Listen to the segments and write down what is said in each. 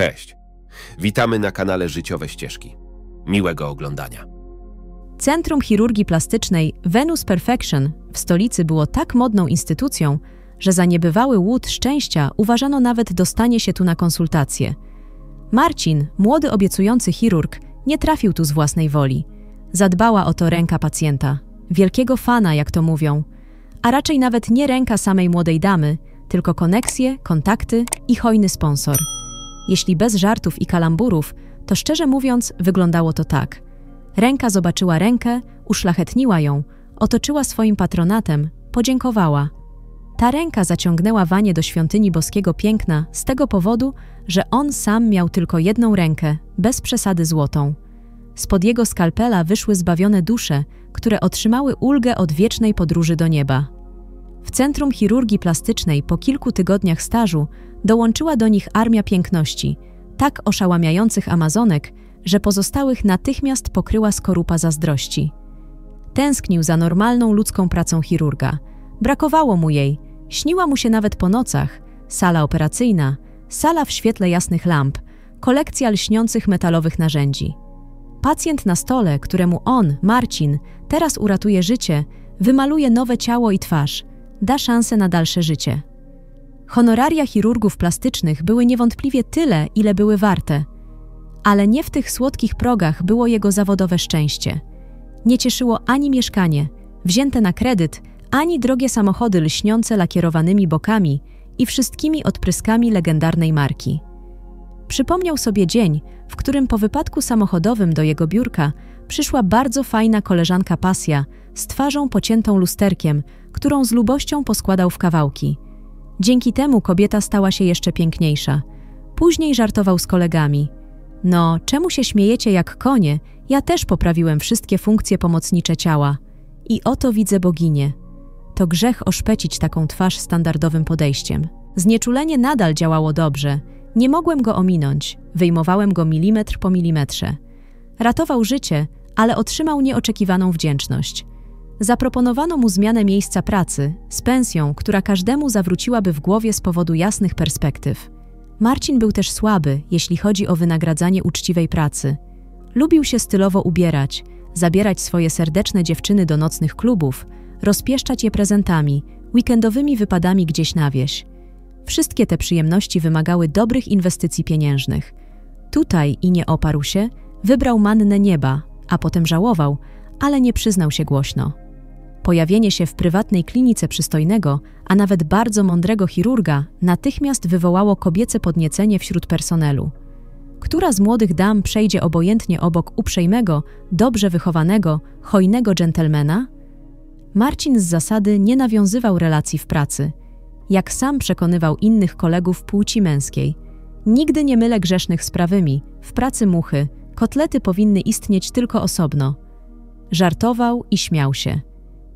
Cześć. Witamy na kanale Życiowe Ścieżki. Miłego oglądania. Centrum Chirurgii Plastycznej Venus Perfection w stolicy było tak modną instytucją, że za niebywały łód szczęścia uważano nawet dostanie się tu na konsultacje. Marcin, młody obiecujący chirurg, nie trafił tu z własnej woli. Zadbała o to ręka pacjenta, wielkiego fana, jak to mówią, a raczej nawet nie ręka samej młodej damy, tylko koneksje, kontakty i hojny sponsor. Jeśli bez żartów i kalamburów, to szczerze mówiąc, wyglądało to tak. Ręka zobaczyła rękę, uszlachetniła ją, otoczyła swoim patronatem, podziękowała. Ta ręka zaciągnęła Wanie do świątyni boskiego piękna z tego powodu, że on sam miał tylko jedną rękę, bez przesady złotą. Spod jego skalpela wyszły zbawione dusze, które otrzymały ulgę od wiecznej podróży do nieba. W Centrum Chirurgii Plastycznej po kilku tygodniach stażu dołączyła do nich armia piękności, tak oszałamiających Amazonek, że pozostałych natychmiast pokryła skorupa zazdrości. Tęsknił za normalną ludzką pracą chirurga. Brakowało mu jej, śniła mu się nawet po nocach. Sala operacyjna, sala w świetle jasnych lamp, kolekcja lśniących metalowych narzędzi. Pacjent na stole, któremu on, Marcin, teraz uratuje życie, wymaluje nowe ciało i twarz, da szansę na dalsze życie. Honoraria chirurgów plastycznych były niewątpliwie tyle, ile były warte, ale nie w tych słodkich progach było jego zawodowe szczęście. Nie cieszyło ani mieszkanie, wzięte na kredyt, ani drogie samochody lśniące lakierowanymi bokami i wszystkimi odpryskami legendarnej marki. Przypomniał sobie dzień, w którym po wypadku samochodowym do jego biurka przyszła bardzo fajna koleżanka Pasja z twarzą pociętą lusterkiem, którą z lubością poskładał w kawałki. Dzięki temu kobieta stała się jeszcze piękniejsza. Później żartował z kolegami. No, czemu się śmiejecie jak konie? Ja też poprawiłem wszystkie funkcje pomocnicze ciała. I oto widzę boginię. To grzech oszpecić taką twarz standardowym podejściem. Znieczulenie nadal działało dobrze. Nie mogłem go ominąć. Wyjmowałem go milimetr po milimetrze. Ratował życie, ale otrzymał nieoczekiwaną wdzięczność. Zaproponowano mu zmianę miejsca pracy z pensją, która każdemu zawróciłaby w głowie z powodu jasnych perspektyw. Marcin był też słaby, jeśli chodzi o wynagradzanie uczciwej pracy. Lubił się stylowo ubierać, zabierać swoje serdeczne dziewczyny do nocnych klubów, rozpieszczać je prezentami, weekendowymi wypadami gdzieś na wieś. Wszystkie te przyjemności wymagały dobrych inwestycji pieniężnych. Tutaj i nie oparł się, wybrał mannę nieba, a potem żałował, ale nie przyznał się głośno. Pojawienie się w prywatnej klinice przystojnego, a nawet bardzo mądrego chirurga natychmiast wywołało kobiece podniecenie wśród personelu. Która z młodych dam przejdzie obojętnie obok uprzejmego, dobrze wychowanego, hojnego dżentelmena? Marcin z zasady nie nawiązywał relacji w pracy. Jak sam przekonywał innych kolegów płci męskiej. Nigdy nie mylę grzesznych z prawymi, w pracy muchy, kotlety powinny istnieć tylko osobno. Żartował i śmiał się.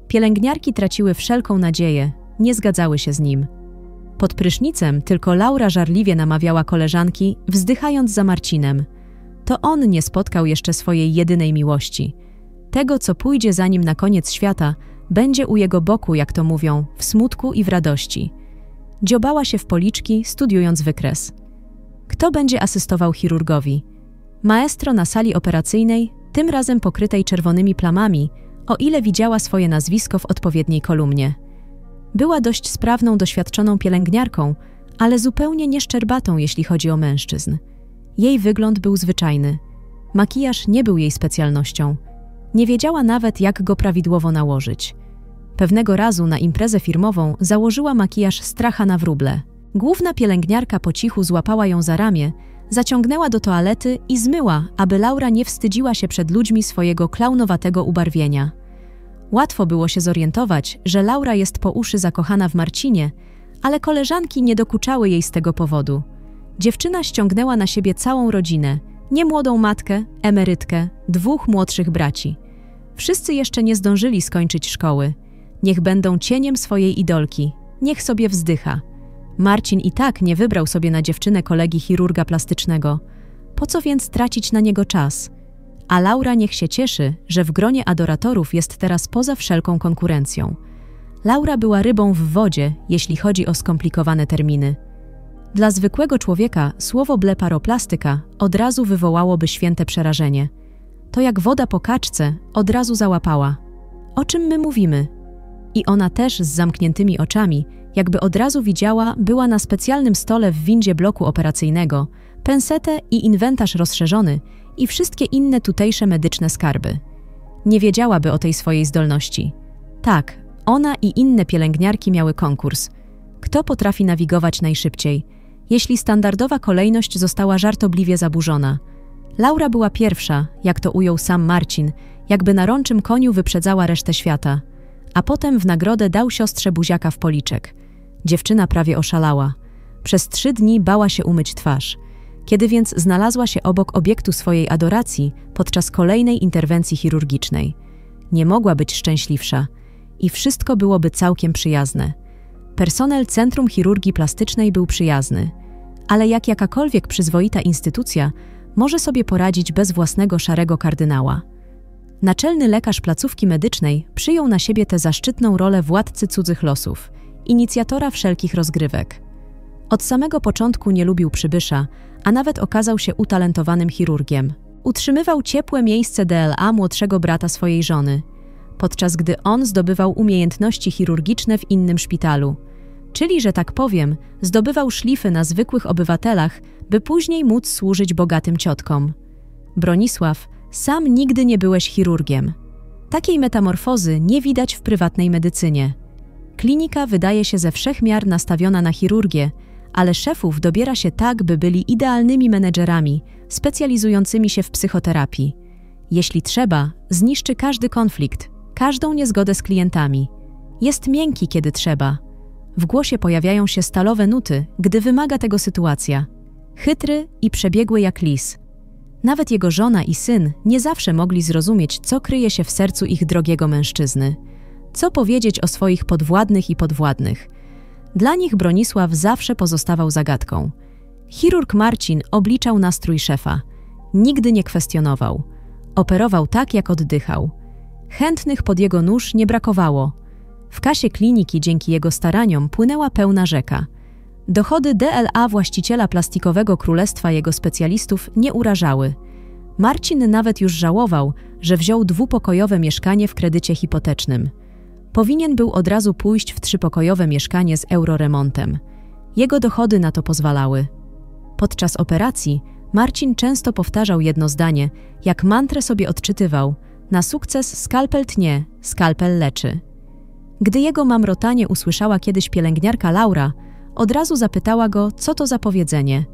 Pielęgniarki traciły wszelką nadzieję, nie zgadzały się z nim. Pod prysznicem tylko Laura żarliwie namawiała koleżanki, wzdychając za Marcinem. To on nie spotkał jeszcze swojej jedynej miłości. Tego, co pójdzie za nim na koniec świata, będzie u jego boku, jak to mówią, w smutku i w radości. Dziobała się w policzki, studiując wykres. Kto będzie asystował chirurgowi? Maestro na sali operacyjnej, tym razem pokrytej czerwonymi plamami, o ile widziała swoje nazwisko w odpowiedniej kolumnie. Była dość sprawną, doświadczoną pielęgniarką, ale zupełnie nieszczerbatą, jeśli chodzi o mężczyzn. Jej wygląd był zwyczajny. Makijaż nie był jej specjalnością. Nie wiedziała nawet, jak go prawidłowo nałożyć. Pewnego razu na imprezę firmową założyła makijaż stracha na wróble. Główna pielęgniarka po cichu złapała ją za ramię, zaciągnęła do toalety i zmyła, aby Laura nie wstydziła się przed ludźmi swojego klaunowatego ubarwienia. Łatwo było się zorientować, że Laura jest po uszy zakochana w Marcinie, ale koleżanki nie dokuczały jej z tego powodu. Dziewczyna ściągnęła na siebie całą rodzinę, niemłodą matkę, emerytkę, dwóch młodszych braci. Wszyscy jeszcze nie zdążyli skończyć szkoły. Niech będą cieniem swojej idolki, niech sobie wzdycha – Marcin i tak nie wybrał sobie na dziewczynę kolegi chirurga plastycznego. Po co więc tracić na niego czas? A Laura niech się cieszy, że w gronie adoratorów jest teraz poza wszelką konkurencją. Laura była rybą w wodzie, jeśli chodzi o skomplikowane terminy. Dla zwykłego człowieka słowo bleparoplastyka od razu wywołałoby święte przerażenie. To jak woda po kaczce od razu załapała. O czym my mówimy? I ona też z zamkniętymi oczami, jakby od razu widziała, była na specjalnym stole w windzie bloku operacyjnego, pensetę i inwentarz rozszerzony i wszystkie inne tutejsze medyczne skarby. Nie wiedziałaby o tej swojej zdolności. Tak, ona i inne pielęgniarki miały konkurs. Kto potrafi nawigować najszybciej, jeśli standardowa kolejność została żartobliwie zaburzona? Laura była pierwsza, jak to ujął sam Marcin, jakby na rączym koniu wyprzedzała resztę świata, a potem w nagrodę dał siostrze buziaka w policzek. Dziewczyna prawie oszalała. Przez trzy dni bała się umyć twarz. Kiedy więc znalazła się obok obiektu swojej adoracji podczas kolejnej interwencji chirurgicznej, nie mogła być szczęśliwsza i wszystko byłoby całkiem przyjazne. Personel Centrum Chirurgii Plastycznej był przyjazny, ale jak jakakolwiek przyzwoita instytucja może sobie poradzić bez własnego szarego kardynała. Naczelny lekarz placówki medycznej przyjął na siebie tę zaszczytną rolę władcy cudzych losów, inicjatora wszelkich rozgrywek. Od samego początku nie lubił przybysza, a nawet okazał się utalentowanym chirurgiem. Utrzymywał ciepłe miejsce DLA młodszego brata swojej żony, podczas gdy on zdobywał umiejętności chirurgiczne w innym szpitalu. Czyli, że tak powiem, zdobywał szlify na zwykłych obywatelach, by później móc służyć bogatym ciotkom. Bronisław, sam nigdy nie byłeś chirurgiem. Takiej metamorfozy nie widać w prywatnej medycynie. Klinika wydaje się ze wszech miar nastawiona na chirurgię, ale szefów dobiera się tak, by byli idealnymi menedżerami, specjalizującymi się w psychoterapii. Jeśli trzeba, zniszczy każdy konflikt, każdą niezgodę z klientami. Jest miękki, kiedy trzeba. W głosie pojawiają się stalowe nuty, gdy wymaga tego sytuacja. Chytry i przebiegły jak lis. Nawet jego żona i syn nie zawsze mogli zrozumieć, co kryje się w sercu ich drogiego mężczyzny. Co powiedzieć o swoich podwładnych i podwładnych – dla nich Bronisław zawsze pozostawał zagadką. Chirurg Marcin obliczał nastrój szefa. Nigdy nie kwestionował. Operował tak, jak oddychał. Chętnych pod jego nóż nie brakowało. W kasie kliniki dzięki jego staraniom płynęła pełna rzeka. Dochody DLA właściciela plastikowego królestwa jego specjalistów nie urażały. Marcin nawet już żałował, że wziął dwupokojowe mieszkanie w kredycie hipotecznym – powinien był od razu pójść w trzypokojowe mieszkanie z euroremontem. Jego dochody na to pozwalały. Podczas operacji Marcin często powtarzał jedno zdanie, jak mantrę sobie odczytywał: Na sukces skalpel tnie, skalpel leczy. Gdy jego mamrotanie usłyszała kiedyś pielęgniarka Laura, od razu zapytała go, co to za powiedzenie,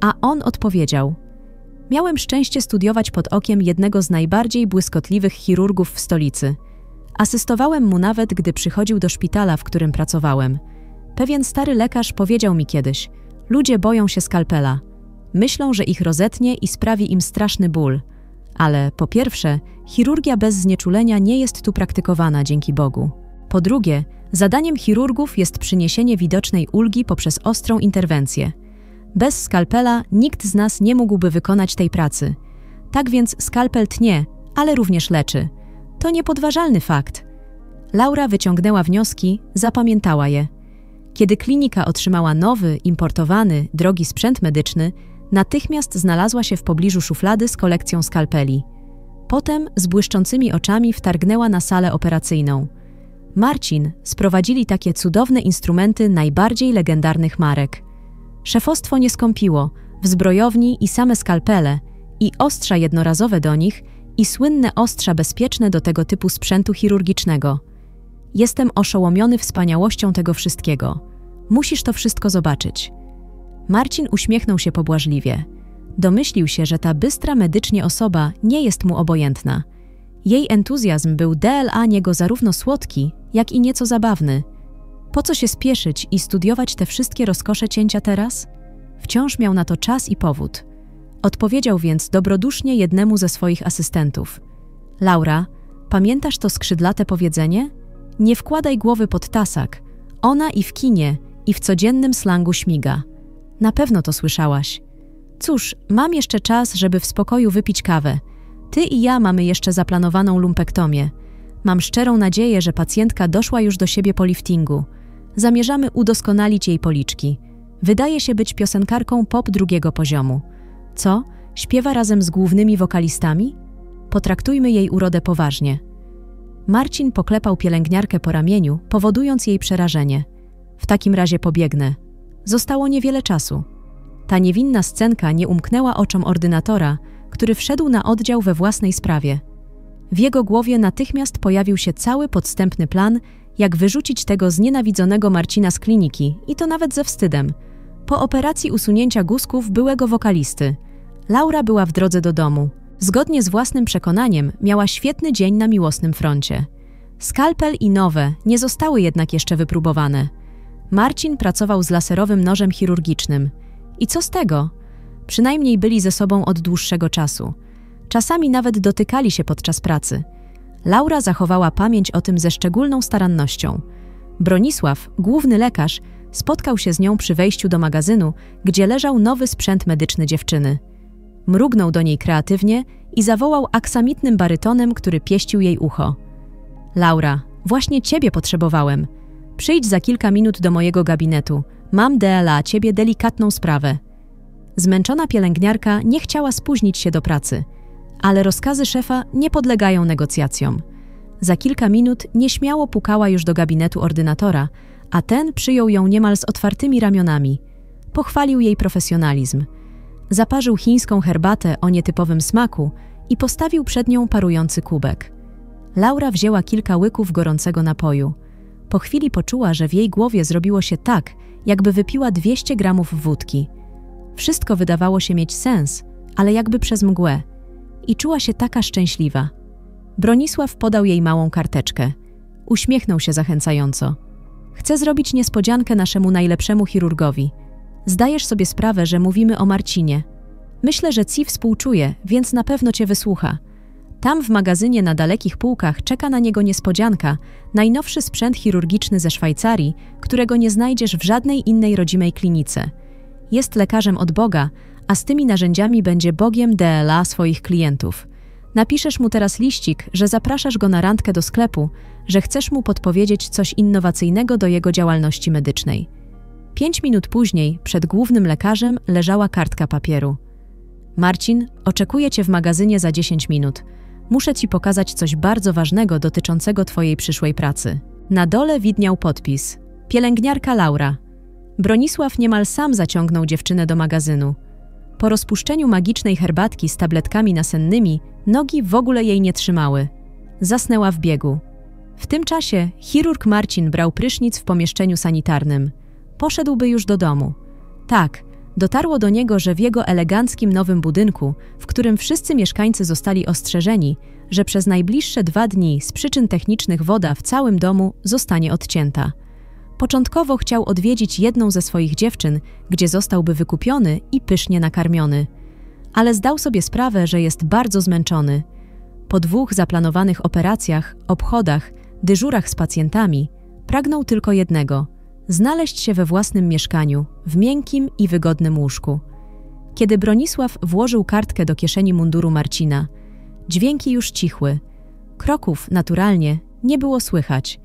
a on odpowiedział: Miałem szczęście studiować pod okiem jednego z najbardziej błyskotliwych chirurgów w stolicy – Asystowałem mu nawet, gdy przychodził do szpitala, w którym pracowałem. Pewien stary lekarz powiedział mi kiedyś: Ludzie boją się skalpela. Myślą, że ich rozetnie i sprawi im straszny ból. Ale po pierwsze, chirurgia bez znieczulenia nie jest tu praktykowana dzięki Bogu. Po drugie, zadaniem chirurgów jest przyniesienie widocznej ulgi poprzez ostrą interwencję. Bez skalpela nikt z nas nie mógłby wykonać tej pracy. Tak więc skalpel tnie, ale również leczy. To niepodważalny fakt. Laura wyciągnęła wnioski, zapamiętała je. Kiedy klinika otrzymała nowy, importowany, drogi sprzęt medyczny, natychmiast znalazła się w pobliżu szuflady z kolekcją skalpeli. Potem z błyszczącymi oczami wtargnęła na salę operacyjną. Marcin sprowadzili takie cudowne instrumenty najbardziej legendarnych marek. Szefostwo nie skąpiło, w zbrojowni i same skalpele, i ostrza jednorazowe do nich – i słynne ostrza bezpieczne do tego typu sprzętu chirurgicznego. Jestem oszołomiony wspaniałością tego wszystkiego. Musisz to wszystko zobaczyć. Marcin uśmiechnął się pobłażliwie. Domyślił się, że ta bystra medycznie osoba nie jest mu obojętna. Jej entuzjazm był DLA niego zarówno słodki, jak i nieco zabawny. Po co się spieszyć i studiować te wszystkie rozkosze cięcia teraz? Wciąż miał na to czas i powód. Odpowiedział więc dobrodusznie jednemu ze swoich asystentów. Laura, pamiętasz to skrzydlate powiedzenie? Nie wkładaj głowy pod tasak. Ona i w kinie, i w codziennym slangu śmiga. Na pewno to słyszałaś. Cóż, mam jeszcze czas, żeby w spokoju wypić kawę. Ty i ja mamy jeszcze zaplanowaną lumpektomię. Mam szczerą nadzieję, że pacjentka doszła już do siebie po liftingu. Zamierzamy udoskonalić jej policzki. Wydaje się być piosenkarką pop drugiego poziomu. Co? Śpiewa razem z głównymi wokalistami? Potraktujmy jej urodę poważnie. Marcin poklepał pielęgniarkę po ramieniu, powodując jej przerażenie. W takim razie pobiegnę. Zostało niewiele czasu. Ta niewinna scenka nie umknęła oczom ordynatora, który wszedł na oddział we własnej sprawie. W jego głowie natychmiast pojawił się cały podstępny plan, jak wyrzucić tego znienawidzonego Marcina z kliniki, i to nawet ze wstydem. Po operacji usunięcia guzków byłego wokalisty, Laura była w drodze do domu. Zgodnie z własnym przekonaniem, miała świetny dzień na miłosnym froncie. Skalpel i nowe nie zostały jednak jeszcze wypróbowane. Marcin pracował z laserowym nożem chirurgicznym. I co z tego? Przynajmniej byli ze sobą od dłuższego czasu. Czasami nawet dotykali się podczas pracy. Laura zachowała pamięć o tym ze szczególną starannością. Bronisław, główny lekarz, spotkał się z nią przy wejściu do magazynu, gdzie leżał nowy sprzęt medyczny dziewczyny. Mrugnął do niej kreatywnie i zawołał aksamitnym barytonem, który pieścił jej ucho. Laura, właśnie ciebie potrzebowałem. Przyjdź za kilka minut do mojego gabinetu. Mam dla ciebie delikatną sprawę. Zmęczona pielęgniarka nie chciała spóźnić się do pracy, ale rozkazy szefa nie podlegają negocjacjom. Za kilka minut nieśmiało pukała już do gabinetu ordynatora, a ten przyjął ją niemal z otwartymi ramionami. Pochwalił jej profesjonalizm. Zaparzył chińską herbatę o nietypowym smaku i postawił przed nią parujący kubek. Laura wzięła kilka łyków gorącego napoju. Po chwili poczuła, że w jej głowie zrobiło się tak, jakby wypiła 200 gramów wódki. Wszystko wydawało się mieć sens, ale jakby przez mgłę. I czuła się taka szczęśliwa. Bronisław podał jej małą karteczkę. Uśmiechnął się zachęcająco. Chcę zrobić niespodziankę naszemu najlepszemu chirurgowi. Zdajesz sobie sprawę, że mówimy o Marcinie. Myślę, że Ci współczuje, więc na pewno cię wysłucha. Tam w magazynie na dalekich półkach czeka na niego niespodzianka, najnowszy sprzęt chirurgiczny ze Szwajcarii, którego nie znajdziesz w żadnej innej rodzimej klinice. Jest lekarzem od Boga, a z tymi narzędziami będzie Bogiem DLA swoich klientów. Napiszesz mu teraz liścik, że zapraszasz go na randkę do sklepu, że chcesz mu podpowiedzieć coś innowacyjnego do jego działalności medycznej. Pięć minut później, przed głównym lekarzem, leżała kartka papieru. Marcin, oczekuję cię w magazynie za 10 minut. Muszę ci pokazać coś bardzo ważnego dotyczącego twojej przyszłej pracy. Na dole widniał podpis: Pielęgniarka Laura. Bronisław niemal sam zaciągnął dziewczynę do magazynu. Po rozpuszczeniu magicznej herbatki z tabletkami nasennymi, nogi w ogóle jej nie trzymały. Zasnęła w biegu. W tym czasie chirurg Marcin brał prysznic w pomieszczeniu sanitarnym. Poszedłby już do domu. Tak, dotarło do niego, że w jego eleganckim nowym budynku, w którym wszyscy mieszkańcy zostali ostrzeżeni, że przez najbliższe dwa dni z przyczyn technicznych woda w całym domu zostanie odcięta. Początkowo chciał odwiedzić jedną ze swoich dziewczyn, gdzie zostałby wykupiony i pysznie nakarmiony. Ale zdał sobie sprawę, że jest bardzo zmęczony. Po dwóch zaplanowanych operacjach, obchodach, dyżurach z pacjentami, pragnął tylko jednego znaleźć się we własnym mieszkaniu, w miękkim i wygodnym łóżku. Kiedy Bronisław włożył kartkę do kieszeni munduru Marcina, dźwięki już cichły. Kroków, naturalnie, nie było słychać.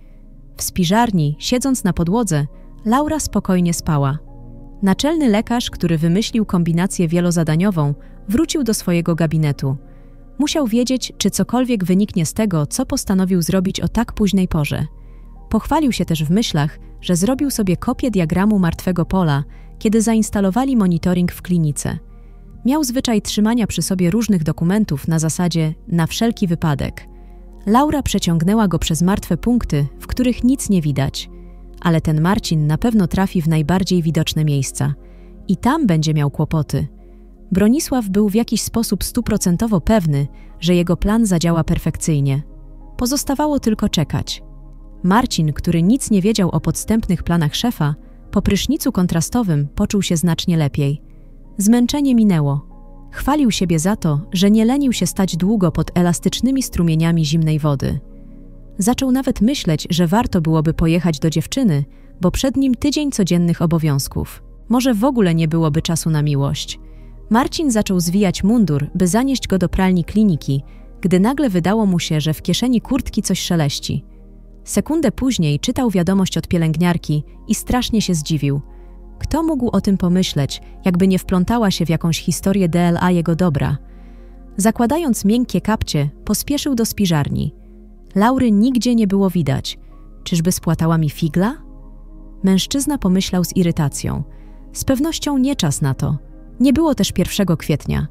W spiżarni, siedząc na podłodze, Laura spokojnie spała. Naczelny lekarz, który wymyślił kombinację wielozadaniową, wrócił do swojego gabinetu. Musiał wiedzieć, czy cokolwiek wyniknie z tego, co postanowił zrobić o tak późnej porze. Pochwalił się też w myślach, że zrobił sobie kopię diagramu martwego pola, kiedy zainstalowali monitoring w klinice. Miał zwyczaj trzymania przy sobie różnych dokumentów na zasadzie na wszelki wypadek. Laura przeciągnęła go przez martwe punkty, w których nic nie widać, ale ten Marcin na pewno trafi w najbardziej widoczne miejsca i tam będzie miał kłopoty. Bronisław był w jakiś sposób stuprocentowo pewny, że jego plan zadziała perfekcyjnie. Pozostawało tylko czekać. Marcin, który nic nie wiedział o podstępnych planach szefa, po prysznicu kontrastowym poczuł się znacznie lepiej. Zmęczenie minęło. Chwalił siebie za to, że nie lenił się stać długo pod elastycznymi strumieniami zimnej wody. Zaczął nawet myśleć, że warto byłoby pojechać do dziewczyny, bo przed nim tydzień codziennych obowiązków. Może w ogóle nie byłoby czasu na miłość. Marcin zaczął zwijać mundur, by zanieść go do pralni kliniki, gdy nagle wydało mu się, że w kieszeni kurtki coś szeleści. Sekundę później czytał wiadomość od pielęgniarki i strasznie się zdziwił. Kto mógł o tym pomyśleć, jakby nie wplątała się w jakąś historię DLA jego dobra? Zakładając miękkie kapcie, pospieszył do spiżarni. Laury nigdzie nie było widać. Czyżby spłatała mi figla? Mężczyzna pomyślał z irytacją. Z pewnością nie czas na to. Nie było też 1 kwietnia.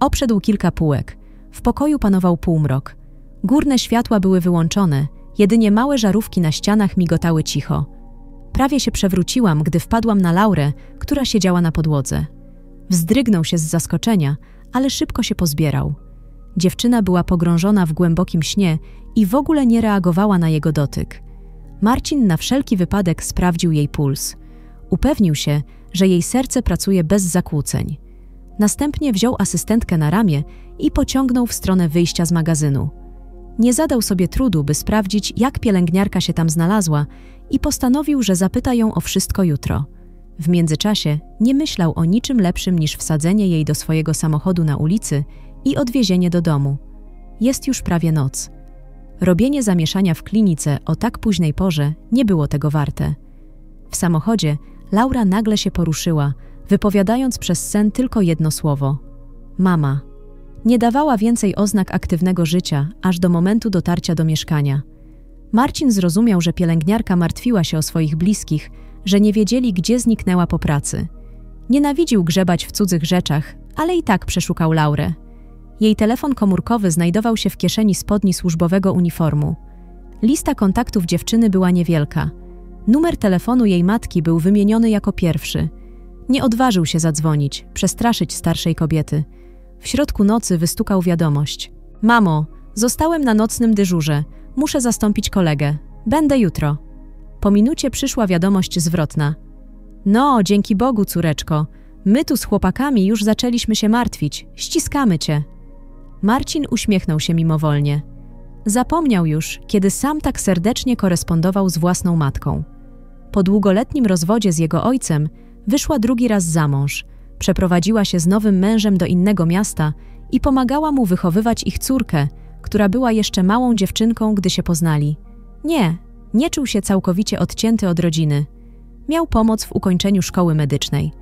Obszedł kilka półek. W pokoju panował półmrok. Górne światła były wyłączone, jedynie małe żarówki na ścianach migotały cicho. Prawie się przewróciłam, gdy wpadłam na Laurę, która siedziała na podłodze. Wzdrygnął się z zaskoczenia, ale szybko się pozbierał. Dziewczyna była pogrążona w głębokim śnie i w ogóle nie reagowała na jego dotyk. Marcin na wszelki wypadek sprawdził jej puls. Upewnił się, że jej serce pracuje bez zakłóceń. Następnie wziął asystentkę na ramię i pociągnął w stronę wyjścia z magazynu. Nie zadał sobie trudu, by sprawdzić, jak pielęgniarka się tam znalazła i postanowił, że zapyta ją o wszystko jutro. W międzyczasie nie myślał o niczym lepszym niż wsadzenie jej do swojego samochodu na ulicy i odwiezienie do domu. Jest już prawie noc. Robienie zamieszania w klinice o tak późnej porze nie było tego warte. W samochodzie Laura nagle się poruszyła, wypowiadając przez sen tylko jedno słowo: Mama. Nie dawała więcej oznak aktywnego życia, aż do momentu dotarcia do mieszkania. Marcin zrozumiał, że pielęgniarka martwiła się o swoich bliskich, że nie wiedzieli, gdzie zniknęła po pracy. Nienawidził grzebać w cudzych rzeczach, ale i tak przeszukał Laurę. Jej telefon komórkowy znajdował się w kieszeni spodni służbowego uniformu. Lista kontaktów dziewczyny była niewielka. Numer telefonu jej matki był wymieniony jako pierwszy. Nie odważył się zadzwonić, przestraszyć starszej kobiety. W środku nocy wystukał wiadomość. Mamo, zostałem na nocnym dyżurze. Muszę zastąpić kolegę. Będę jutro. Po minucie przyszła wiadomość zwrotna. No, dzięki Bogu, córeczko. My tu z chłopakami już zaczęliśmy się martwić. Ściskamy cię. Marcin uśmiechnął się mimowolnie. Zapomniał już, kiedy sam tak serdecznie korespondował z własną matką. Po długoletnim rozwodzie z jego ojcem wyszła drugi raz za mąż, przeprowadziła się z nowym mężem do innego miasta i pomagała mu wychowywać ich córkę, która była jeszcze małą dziewczynką, gdy się poznali. Nie, nie czuł się całkowicie odcięty od rodziny. Miał pomoc w ukończeniu szkoły medycznej.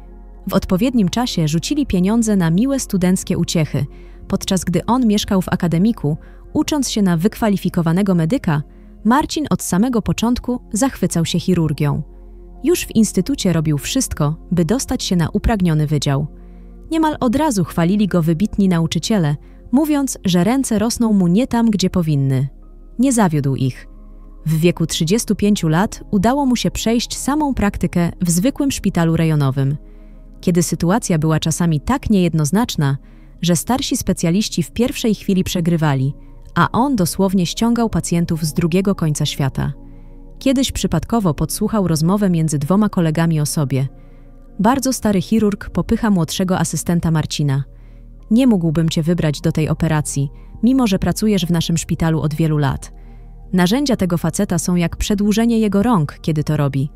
W odpowiednim czasie rzucili pieniądze na miłe studenckie uciechy, podczas gdy on mieszkał w akademiku, ucząc się na wykwalifikowanego medyka, Marcin od samego początku zachwycał się chirurgią. Już w instytucie robił wszystko, by dostać się na upragniony wydział. Niemal od razu chwalili go wybitni nauczyciele, mówiąc, że ręce rosną mu nie tam, gdzie powinny. Nie zawiódł ich. W wieku 35 lat udało mu się przejść samą praktykę w zwykłym szpitalu rejonowym. Kiedy sytuacja była czasami tak niejednoznaczna, że starsi specjaliści w pierwszej chwili przegrywali, a on dosłownie ściągał pacjentów z drugiego końca świata. Kiedyś przypadkowo podsłuchał rozmowę między dwoma kolegami o sobie. Bardzo stary chirurg popycha młodszego asystenta Marcina. Nie mógłbym cię wybrać do tej operacji, mimo że pracujesz w naszym szpitalu od wielu lat. Narzędzia tego faceta są jak przedłużenie jego rąk, kiedy to robi.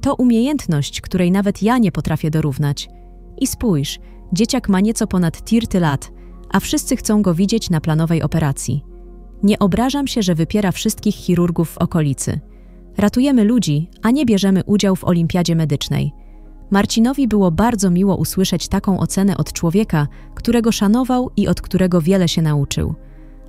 To umiejętność, której nawet ja nie potrafię dorównać. I spójrz, dzieciak ma nieco ponad tirty lat, a wszyscy chcą go widzieć na planowej operacji. Nie obrażam się, że wypiera wszystkich chirurgów w okolicy. Ratujemy ludzi, a nie bierzemy udziału w olimpiadzie medycznej. Marcinowi było bardzo miło usłyszeć taką ocenę od człowieka, którego szanował i od którego wiele się nauczył.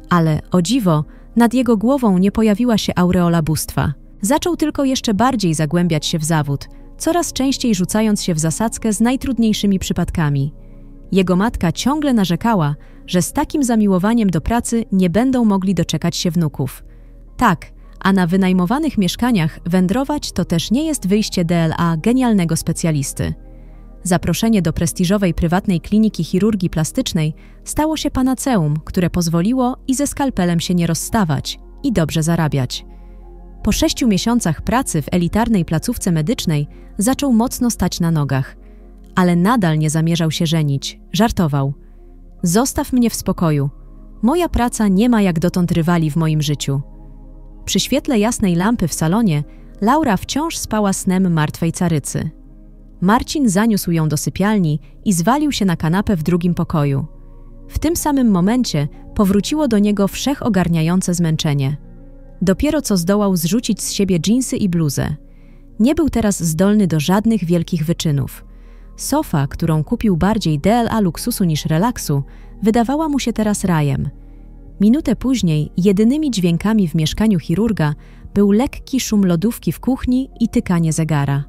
Ale, o dziwo, nad jego głową nie pojawiła się aureola bóstwa. Zaczął tylko jeszcze bardziej zagłębiać się w zawód, coraz częściej rzucając się w zasadzkę z najtrudniejszymi przypadkami. Jego matka ciągle narzekała, że z takim zamiłowaniem do pracy nie będą mogli doczekać się wnuków. Tak, a na wynajmowanych mieszkaniach wędrować to też nie jest wyjście DLA genialnego specjalisty. Zaproszenie do prestiżowej prywatnej kliniki chirurgii plastycznej stało się panaceum, które pozwoliło i ze skalpelem się nie rozstawać i dobrze zarabiać. Po sześciu miesiącach pracy w elitarnej placówce medycznej zaczął mocno stać na nogach, ale nadal nie zamierzał się żenić. Żartował. Zostaw mnie w spokoju. Moja praca nie ma jak dotąd rywali w moim życiu. Przy świetle jasnej lampy w salonie Laura wciąż spała snem martwej carycy. Marcin zaniósł ją do sypialni i zwalił się na kanapę w drugim pokoju. W tym samym momencie powróciło do niego wszechogarniające zmęczenie. Dopiero co zdołał zrzucić z siebie dżinsy i bluzę. Nie był teraz zdolny do żadnych wielkich wyczynów. Sofa, którą kupił bardziej DLA luksusu niż relaksu, wydawała mu się teraz rajem. Minutę później jedynymi dźwiękami w mieszkaniu chirurga był lekki szum lodówki w kuchni i tykanie zegara.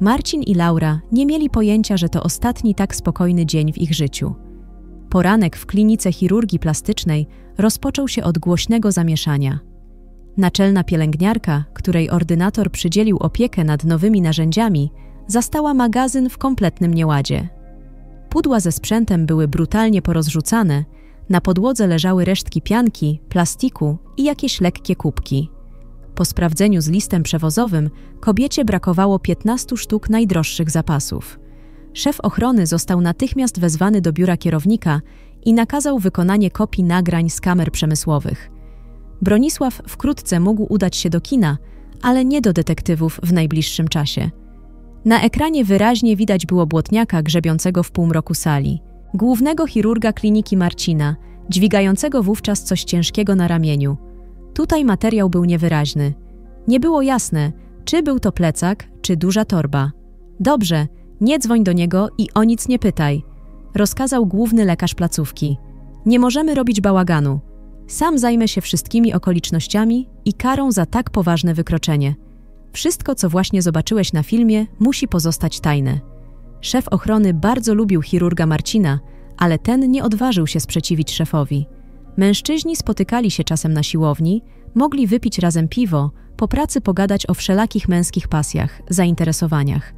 Marcin i Laura nie mieli pojęcia, że to ostatni tak spokojny dzień w ich życiu. Poranek w klinice chirurgii plastycznej rozpoczął się od głośnego zamieszania. Naczelna pielęgniarka, której ordynator przydzielił opiekę nad nowymi narzędziami, zastała magazyn w kompletnym nieładzie. Pudła ze sprzętem były brutalnie porozrzucane, na podłodze leżały resztki pianki, plastiku i jakieś lekkie kubki. Po sprawdzeniu z listem przewozowym kobiecie brakowało 15 sztuk najdroższych zapasów. Szef ochrony został natychmiast wezwany do biura kierownika i nakazał wykonanie kopii nagrań z kamer przemysłowych. Bronisław wkrótce mógł udać się do kina, ale nie do detektywów w najbliższym czasie. Na ekranie wyraźnie widać było błotniaka grzebiącego w półmroku sali, głównego chirurga kliniki Marcina, dźwigającego wówczas coś ciężkiego na ramieniu. Tutaj materiał był niewyraźny. Nie było jasne, czy był to plecak, czy duża torba. Dobrze, nie dzwoń do niego i o nic nie pytaj, rozkazał główny lekarz placówki. Nie możemy robić bałaganu. Sam zajmę się wszystkimi okolicznościami i karą za tak poważne wykroczenie. Wszystko, co właśnie zobaczyłeś na filmie, musi pozostać tajne. Szef ochrony bardzo lubił chirurga Marcina, ale ten nie odważył się sprzeciwić szefowi. Mężczyźni spotykali się czasem na siłowni, mogli wypić razem piwo, po pracy pogadać o wszelakich męskich pasjach, zainteresowaniach.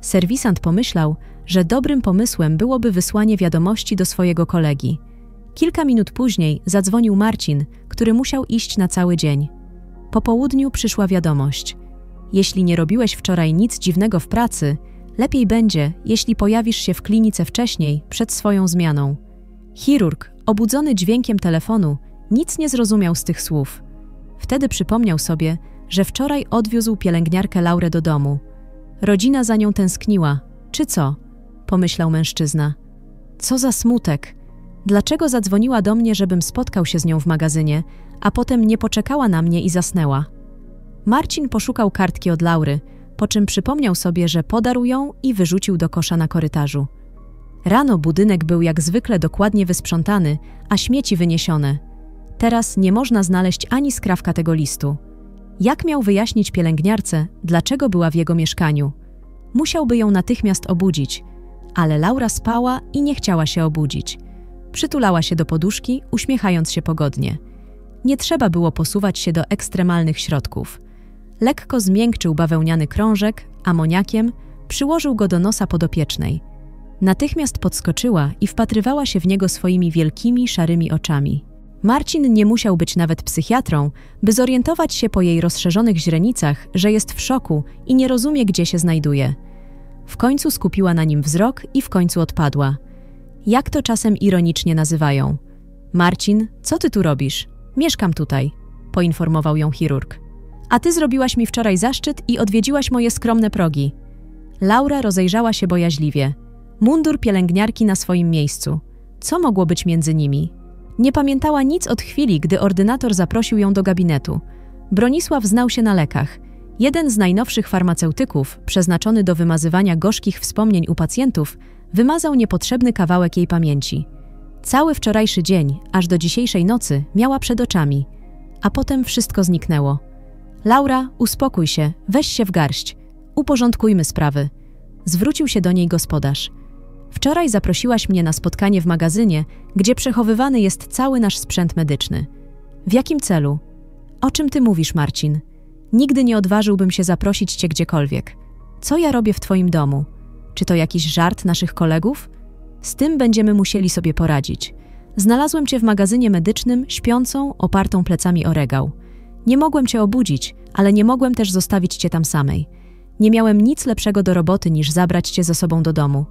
Serwisant pomyślał, że dobrym pomysłem byłoby wysłanie wiadomości do swojego kolegi. Kilka minut później zadzwonił Marcin, który musiał iść na cały dzień. Po południu przyszła wiadomość. Jeśli nie robiłeś wczoraj nic dziwnego w pracy, lepiej będzie, jeśli pojawisz się w klinice wcześniej, przed swoją zmianą. Chirurg, obudzony dźwiękiem telefonu, nic nie zrozumiał z tych słów. Wtedy przypomniał sobie, że wczoraj odwiózł pielęgniarkę Laurę do domu. Rodzina za nią tęskniła. Czy co? pomyślał mężczyzna. Co za smutek. Dlaczego zadzwoniła do mnie, żebym spotkał się z nią w magazynie, a potem nie poczekała na mnie i zasnęła? Marcin poszukał kartki od Laury, po czym przypomniał sobie, że podarł ją i wyrzucił do kosza na korytarzu. Rano budynek był jak zwykle dokładnie wysprzątany, a śmieci wyniesione. Teraz nie można znaleźć ani skrawka tego listu. Jak miał wyjaśnić pielęgniarce, dlaczego była w jego mieszkaniu? Musiałby ją natychmiast obudzić, ale Laura spała i nie chciała się obudzić. Przytulała się do poduszki, uśmiechając się pogodnie. Nie trzeba było posuwać się do ekstremalnych środków. Lekko zmiękczył bawełniany krążek, amoniakiem, przyłożył go do nosa podopiecznej. Natychmiast podskoczyła i wpatrywała się w niego swoimi wielkimi, szarymi oczami. Marcin nie musiał być nawet psychiatrą, by zorientować się po jej rozszerzonych źrenicach, że jest w szoku i nie rozumie, gdzie się znajduje. W końcu skupiła na nim wzrok i w końcu odpadła. Jak to czasem ironicznie nazywają? Marcin, co ty tu robisz? Mieszkam tutaj, poinformował ją chirurg. A ty zrobiłaś mi wczoraj zaszczyt i odwiedziłaś moje skromne progi. Laura rozejrzała się bojaźliwie. Mundur pielęgniarki na swoim miejscu. Co mogło być między nimi? Nie pamiętała nic od chwili, gdy ordynator zaprosił ją do gabinetu. Bronisław znał się na lekach. Jeden z najnowszych farmaceutyków, przeznaczony do wymazywania gorzkich wspomnień u pacjentów, wymazał niepotrzebny kawałek jej pamięci. Cały wczorajszy dzień, aż do dzisiejszej nocy, miała przed oczami, a potem wszystko zniknęło. Laura, uspokój się, weź się w garść. Uporządkujmy sprawy. Zwrócił się do niej gospodarz. Wczoraj zaprosiłaś mnie na spotkanie w magazynie, gdzie przechowywany jest cały nasz sprzęt medyczny. W jakim celu? O czym ty mówisz, Marcin? Nigdy nie odważyłbym się zaprosić cię gdziekolwiek. Co ja robię w twoim domu? Czy to jakiś żart naszych kolegów? Z tym będziemy musieli sobie poradzić. Znalazłem cię w magazynie medycznym, śpiącą, opartą plecami o regał. Nie mogłem cię obudzić, ale nie mogłem też zostawić cię tam samej. Nie miałem nic lepszego do roboty niż zabrać cię ze sobą do domu.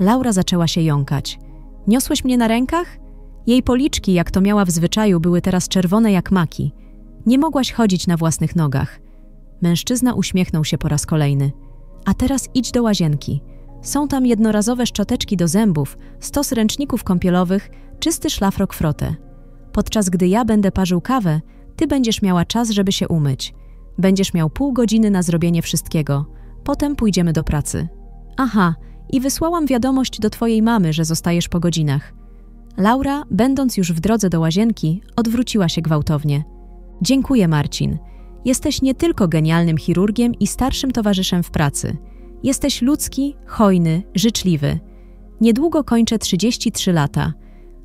Laura zaczęła się jąkać. Niosłeś mnie na rękach? Jej policzki, jak to miała w zwyczaju, były teraz czerwone jak maki. Nie mogłaś chodzić na własnych nogach. Mężczyzna uśmiechnął się po raz kolejny. A teraz idź do łazienki. Są tam jednorazowe szczoteczki do zębów, stos ręczników kąpielowych, czysty szlafrok frotę. Podczas gdy ja będę parzył kawę, ty będziesz miała czas, żeby się umyć. Będziesz miał pół godziny na zrobienie wszystkiego. Potem pójdziemy do pracy. Aha, i wysłałam wiadomość do twojej mamy, że zostajesz po godzinach. Laura, będąc już w drodze do łazienki, odwróciła się gwałtownie. Dziękuję, Marcin. Jesteś nie tylko genialnym chirurgiem i starszym towarzyszem w pracy. Jesteś ludzki, hojny, życzliwy. Niedługo kończę 33 lata.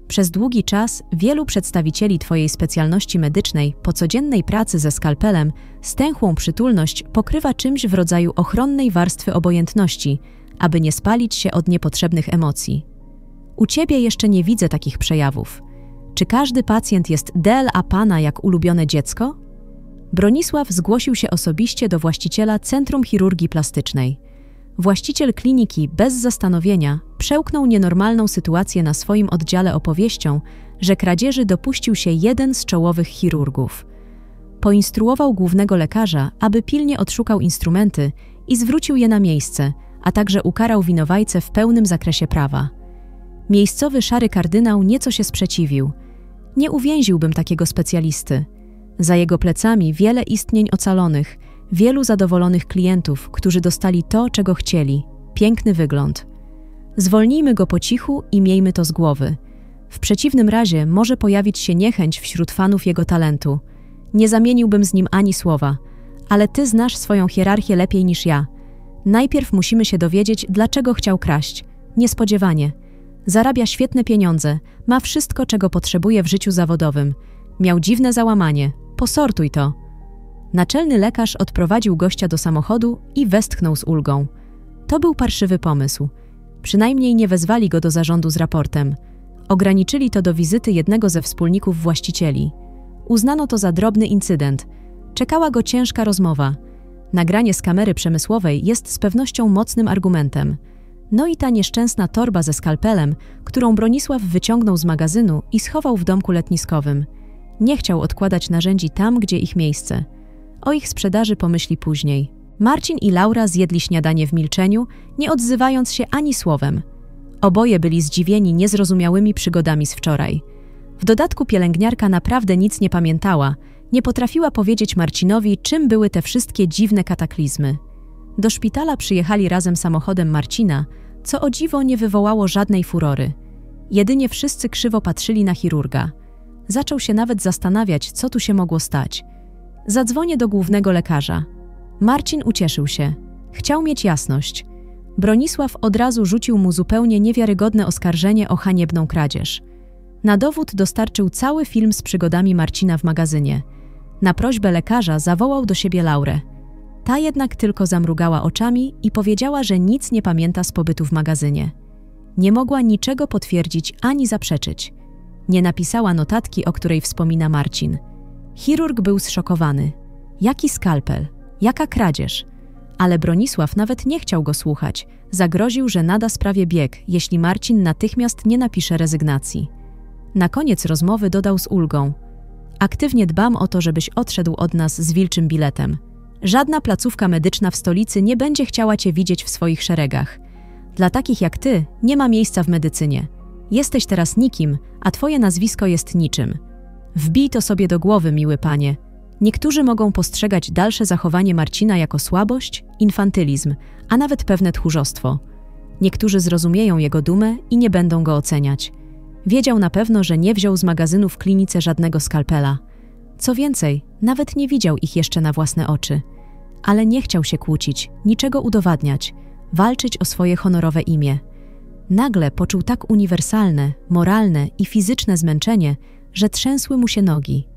Przez długi czas wielu przedstawicieli Twojej specjalności medycznej po codziennej pracy ze skalpelem stęchłą przytulność pokrywa czymś w rodzaju ochronnej warstwy obojętności, aby nie spalić się od niepotrzebnych emocji. U Ciebie jeszcze nie widzę takich przejawów. Czy każdy pacjent jest del a pana jak ulubione dziecko? Bronisław zgłosił się osobiście do właściciela Centrum Chirurgii Plastycznej – Właściciel kliniki bez zastanowienia przełknął nienormalną sytuację na swoim oddziale opowieścią, że kradzieży dopuścił się jeden z czołowych chirurgów. Poinstruował głównego lekarza, aby pilnie odszukał instrumenty i zwrócił je na miejsce, a także ukarał winowajcę w pełnym zakresie prawa. Miejscowy szary kardynał nieco się sprzeciwił. Nie uwięziłbym takiego specjalisty. Za jego plecami wiele istnień ocalonych – wielu zadowolonych klientów, którzy dostali to, czego chcieli piękny wygląd. Zwolnijmy go po cichu i miejmy to z głowy. W przeciwnym razie może pojawić się niechęć wśród fanów jego talentu. Nie zamieniłbym z nim ani słowa, ale ty znasz swoją hierarchię lepiej niż ja. Najpierw musimy się dowiedzieć, dlaczego chciał kraść. Niespodziewanie. Zarabia świetne pieniądze, ma wszystko, czego potrzebuje w życiu zawodowym. Miał dziwne załamanie. Posortuj to. Naczelny lekarz odprowadził gościa do samochodu i westchnął z ulgą. To był parszywy pomysł. Przynajmniej nie wezwali go do zarządu z raportem. Ograniczyli to do wizyty jednego ze wspólników właścicieli. Uznano to za drobny incydent. Czekała go ciężka rozmowa. Nagranie z kamery przemysłowej jest z pewnością mocnym argumentem. No i ta nieszczęsna torba ze skalpelem, którą Bronisław wyciągnął z magazynu i schował w domku letniskowym. Nie chciał odkładać narzędzi tam, gdzie ich miejsce – o ich sprzedaży pomyśli później. Marcin i Laura zjedli śniadanie w milczeniu, nie odzywając się ani słowem. Oboje byli zdziwieni niezrozumiałymi przygodami z wczoraj. W dodatku pielęgniarka naprawdę nic nie pamiętała, nie potrafiła powiedzieć Marcinowi, czym były te wszystkie dziwne kataklizmy. Do szpitala przyjechali razem samochodem Marcina, co o dziwo nie wywołało żadnej furory. Jedynie wszyscy krzywo patrzyli na chirurga. Zaczął się nawet zastanawiać, co tu się mogło stać – Zadzwonię do głównego lekarza. Marcin ucieszył się. Chciał mieć jasność. Bronisław od razu rzucił mu zupełnie niewiarygodne oskarżenie o haniebną kradzież. Na dowód dostarczył cały film z przygodami Marcina w magazynie. Na prośbę lekarza zawołał do siebie Laurę. Ta jednak tylko zamrugała oczami i powiedziała, że nic nie pamięta z pobytu w magazynie. Nie mogła niczego potwierdzić ani zaprzeczyć. Nie napisała notatki, o której wspomina Marcin – Chirurg był zszokowany. Jaki skalpel? Jaka kradzież? Ale Bronisław nawet nie chciał go słuchać. Zagroził, że nada sprawie bieg, jeśli Marcin natychmiast nie napisze rezygnacji. Na koniec rozmowy dodał z ulgą: Aktywnie dbam o to, żebyś odszedł od nas z wilczym biletem. Żadna placówka medyczna w stolicy nie będzie chciała cię widzieć w swoich szeregach. Dla takich jak ty nie ma miejsca w medycynie. Jesteś teraz nikim, a twoje nazwisko jest niczym. Wbij to sobie do głowy, miły panie. Niektórzy mogą postrzegać dalsze zachowanie Marcina jako słabość, infantylizm, a nawet pewne tchórzostwo. Niektórzy zrozumieją jego dumę i nie będą go oceniać. Wiedział na pewno, że nie wziął z magazynu w klinice żadnego skalpela. Co więcej, nawet nie widział ich jeszcze na własne oczy. Ale nie chciał się kłócić, niczego udowadniać, walczyć o swoje honorowe imię. Nagle poczuł tak uniwersalne, moralne i fizyczne zmęczenie, że trzęsły mu się nogi.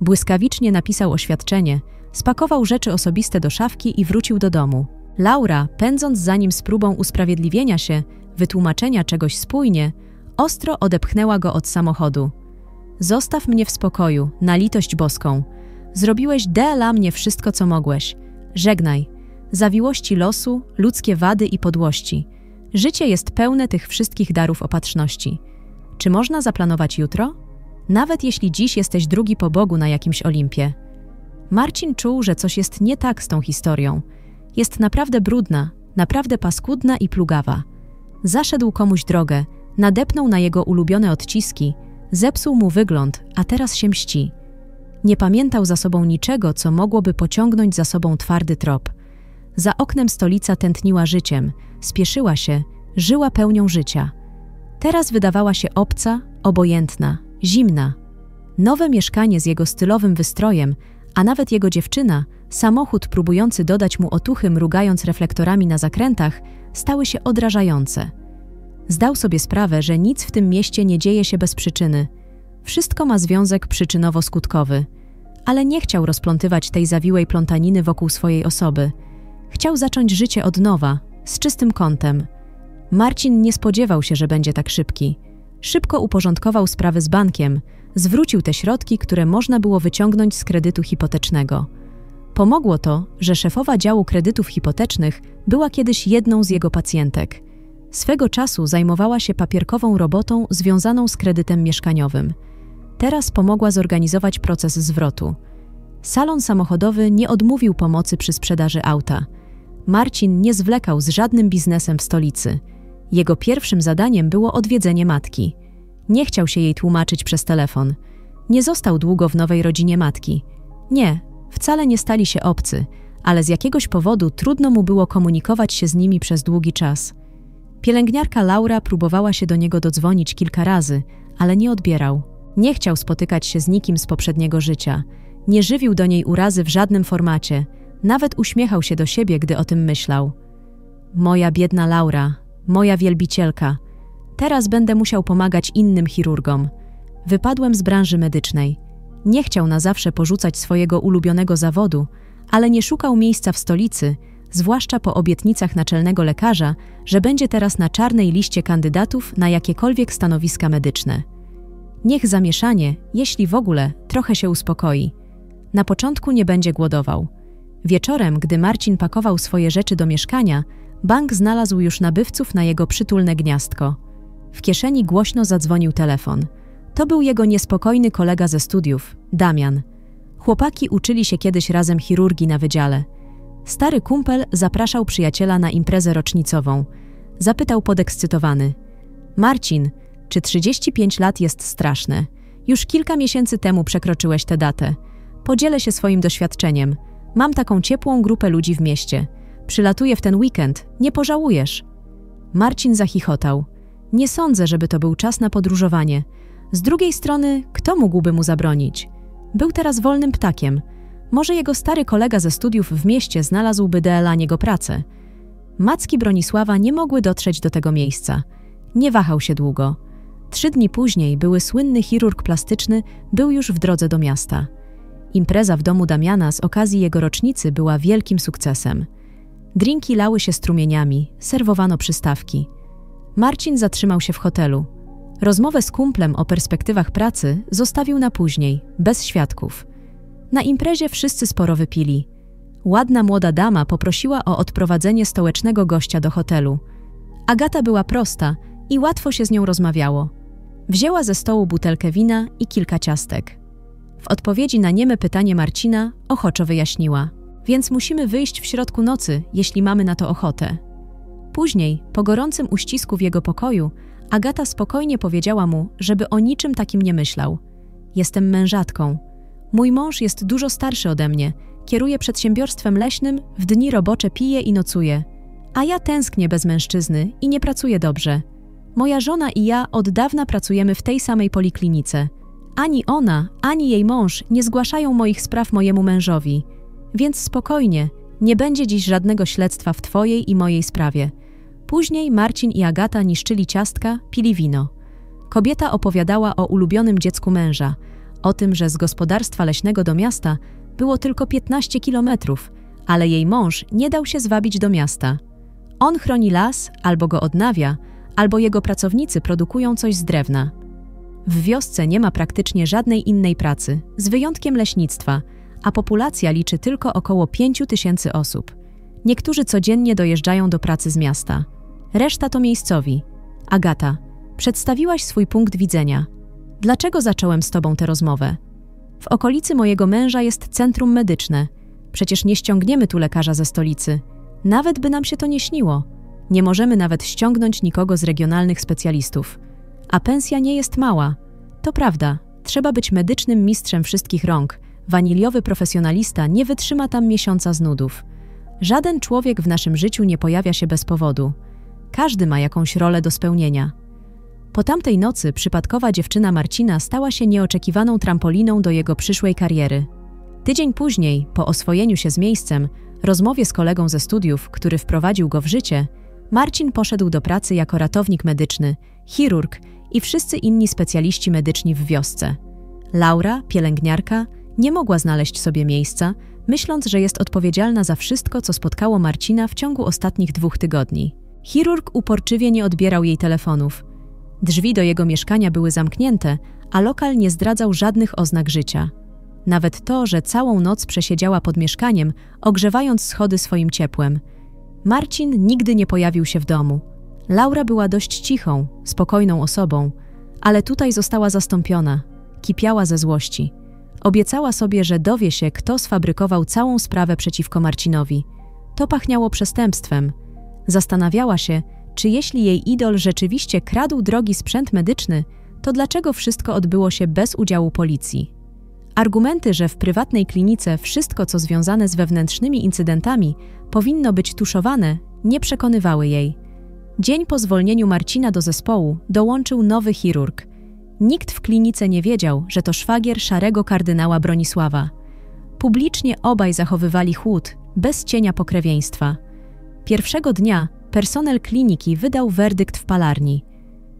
Błyskawicznie napisał oświadczenie, spakował rzeczy osobiste do szafki i wrócił do domu. Laura, pędząc za nim z próbą usprawiedliwienia się, wytłumaczenia czegoś spójnie, ostro odepchnęła go od samochodu. Zostaw mnie w spokoju, na litość boską. Zrobiłeś dla mnie wszystko, co mogłeś. Żegnaj. Zawiłości losu, ludzkie wady i podłości. Życie jest pełne tych wszystkich darów opatrzności. Czy można zaplanować jutro? Nawet jeśli dziś jesteś drugi po Bogu na jakimś Olimpie. Marcin czuł, że coś jest nie tak z tą historią. Jest naprawdę brudna, naprawdę paskudna i plugawa. Zaszedł komuś drogę, nadepnął na jego ulubione odciski, zepsuł mu wygląd, a teraz się mści. Nie pamiętał za sobą niczego, co mogłoby pociągnąć za sobą twardy trop. Za oknem stolica tętniła życiem, spieszyła się, żyła pełnią życia. Teraz wydawała się obca, obojętna, zimna. Nowe mieszkanie z jego stylowym wystrojem, a nawet jego dziewczyna, samochód próbujący dodać mu otuchy, mrugając reflektorami na zakrętach, stały się odrażające. Zdał sobie sprawę, że nic w tym mieście nie dzieje się bez przyczyny. Wszystko ma związek przyczynowo-skutkowy, ale nie chciał rozplątywać tej zawiłej plątaniny wokół swojej osoby. Chciał zacząć życie od nowa, z czystym kątem. Marcin nie spodziewał się, że będzie tak szybki. Szybko uporządkował sprawy z bankiem, zwrócił te środki, które można było wyciągnąć z kredytu hipotecznego. Pomogło to, że szefowa działu kredytów hipotecznych była kiedyś jedną z jego pacjentek. Swego czasu zajmowała się papierkową robotą związaną z kredytem mieszkaniowym. Teraz pomogła zorganizować proces zwrotu. Salon samochodowy nie odmówił pomocy przy sprzedaży auta. Marcin nie zwlekał z żadnym biznesem w stolicy. Jego pierwszym zadaniem było odwiedzenie matki. Nie chciał się jej tłumaczyć przez telefon. Nie został długo w nowej rodzinie matki. Nie, wcale nie stali się obcy, ale z jakiegoś powodu trudno mu było komunikować się z nimi przez długi czas. Pielęgniarka Laura próbowała się do niego dodzwonić kilka razy, ale nie odbierał. Nie chciał spotykać się z nikim z poprzedniego życia. Nie żywił do niej urazy w żadnym formacie. Nawet uśmiechał się do siebie, gdy o tym myślał. Moja biedna Laura, moja wielbicielka. Teraz będę musiał pomagać innym chirurgom. Wypadłem z branży medycznej. Nie chciał na zawsze porzucać swojego ulubionego zawodu, ale nie szukał miejsca w stolicy, zwłaszcza po obietnicach naczelnego lekarza, że będzie teraz na czarnej liście kandydatów na jakiekolwiek stanowiska medyczne. Niech zamieszanie, jeśli w ogóle, trochę się uspokoi. Na początku nie będzie głodował. Wieczorem, gdy Marcin pakował swoje rzeczy do mieszkania, bank znalazł już nabywców na jego przytulne gniazdko. W kieszeni głośno zadzwonił telefon. To był jego niespokojny kolega ze studiów, Damian. Chłopaki uczyli się kiedyś razem chirurgii na wydziale. Stary kumpel zapraszał przyjaciela na imprezę rocznicową. Zapytał podekscytowany: Marcin, czy 35 lat jest straszne? Już kilka miesięcy temu przekroczyłeś tę datę. Podzielę się swoim doświadczeniem. Mam taką ciepłą grupę ludzi w mieście. Przylatuję w ten weekend, nie pożałujesz. Marcin zachichotał. Nie sądzę, żeby to był czas na podróżowanie. Z drugiej strony, kto mógłby mu zabronić? Był teraz wolnym ptakiem. Może jego stary kolega ze studiów w mieście znalazłby dla niego pracę. Macki Bronisława nie mogły dotrzeć do tego miejsca. Nie wahał się długo. Trzy dni później były słynny chirurg plastyczny był już w drodze do miasta. Impreza w domu Damiana z okazji jego rocznicy była wielkim sukcesem. Drinki lały się strumieniami, serwowano przystawki. Marcin zatrzymał się w hotelu. Rozmowę z kumplem o perspektywach pracy zostawił na później, bez świadków. Na imprezie wszyscy sporo wypili. Ładna młoda dama poprosiła o odprowadzenie stołecznego gościa do hotelu. Agata była prosta i łatwo się z nią rozmawiało. Wzięła ze stołu butelkę wina i kilka ciastek. W odpowiedzi na nieme pytanie Marcina ochoczo wyjaśniła: Więc musimy wyjść w środku nocy, jeśli mamy na to ochotę. Później, po gorącym uścisku w jego pokoju, Agata spokojnie powiedziała mu, żeby o niczym takim nie myślał. Jestem mężatką. Mój mąż jest dużo starszy ode mnie, kieruje przedsiębiorstwem leśnym, w dni robocze pije i nocuje. A ja tęsknię bez mężczyzny i nie pracuję dobrze. Moja żona i ja od dawna pracujemy w tej samej poliklinice. Ani ona, ani jej mąż nie zgłaszają moich spraw mojemu mężowi. Więc spokojnie, nie będzie dziś żadnego śledztwa w twojej i mojej sprawie. Później Marcin i Agata niszczyli ciastka, pili wino. Kobieta opowiadała o ulubionym dziecku męża, o tym, że z gospodarstwa leśnego do miasta było tylko 15 kilometrów, ale jej mąż nie dał się zwabić do miasta. On chroni las, albo go odnawia, albo jego pracownicy produkują coś z drewna. W wiosce nie ma praktycznie żadnej innej pracy, z wyjątkiem leśnictwa, a populacja liczy tylko około 5 tysięcy osób. Niektórzy codziennie dojeżdżają do pracy z miasta. Reszta to miejscowi. Agata, przedstawiłaś swój punkt widzenia. Dlaczego zacząłem z tobą tę rozmowę? W okolicy mojego męża jest centrum medyczne. Przecież nie ściągniemy tu lekarza ze stolicy. Nawet by nam się to nie śniło. Nie możemy nawet ściągnąć nikogo z regionalnych specjalistów. A pensja nie jest mała. To prawda, trzeba być medycznym mistrzem wszystkich rąk, Waniliowy profesjonalista nie wytrzyma tam miesiąca z nudów. Żaden człowiek w naszym życiu nie pojawia się bez powodu. Każdy ma jakąś rolę do spełnienia. Po tamtej nocy przypadkowa dziewczyna Marcina stała się nieoczekiwaną trampoliną do jego przyszłej kariery. Tydzień później, po oswojeniu się z miejscem, rozmowie z kolegą ze studiów, który wprowadził go w życie, Marcin poszedł do pracy jako ratownik medyczny, chirurg i wszyscy inni specjaliści medyczni w wiosce. Laura, pielęgniarka, nie mogła znaleźć sobie miejsca, myśląc, że jest odpowiedzialna za wszystko, co spotkało Marcina w ciągu ostatnich dwóch tygodni. Chirurg uporczywie nie odbierał jej telefonów. Drzwi do jego mieszkania były zamknięte, a lokal nie zdradzał żadnych oznak życia. Nawet to, że całą noc przesiedziała pod mieszkaniem, ogrzewając schody swoim ciepłem. Marcin nigdy nie pojawił się w domu. Laura była dość cichą, spokojną osobą, ale tutaj została zastąpiona. Kipiała ze złości. Obiecała sobie, że dowie się, kto sfabrykował całą sprawę przeciwko Marcinowi. To pachniało przestępstwem. Zastanawiała się, czy jeśli jej idol rzeczywiście kradł drogi sprzęt medyczny, to dlaczego wszystko odbyło się bez udziału policji? Argumenty, że w prywatnej klinice wszystko, co związane z wewnętrznymi incydentami, powinno być tuszowane, nie przekonywały jej. Dzień po zwolnieniu Marcina do zespołu dołączył nowy chirurg. Nikt w klinice nie wiedział, że to szwagier szarego kardynała Bronisława. Publicznie obaj zachowywali chłód, bez cienia pokrewieństwa. Pierwszego dnia personel kliniki wydał werdykt w palarni.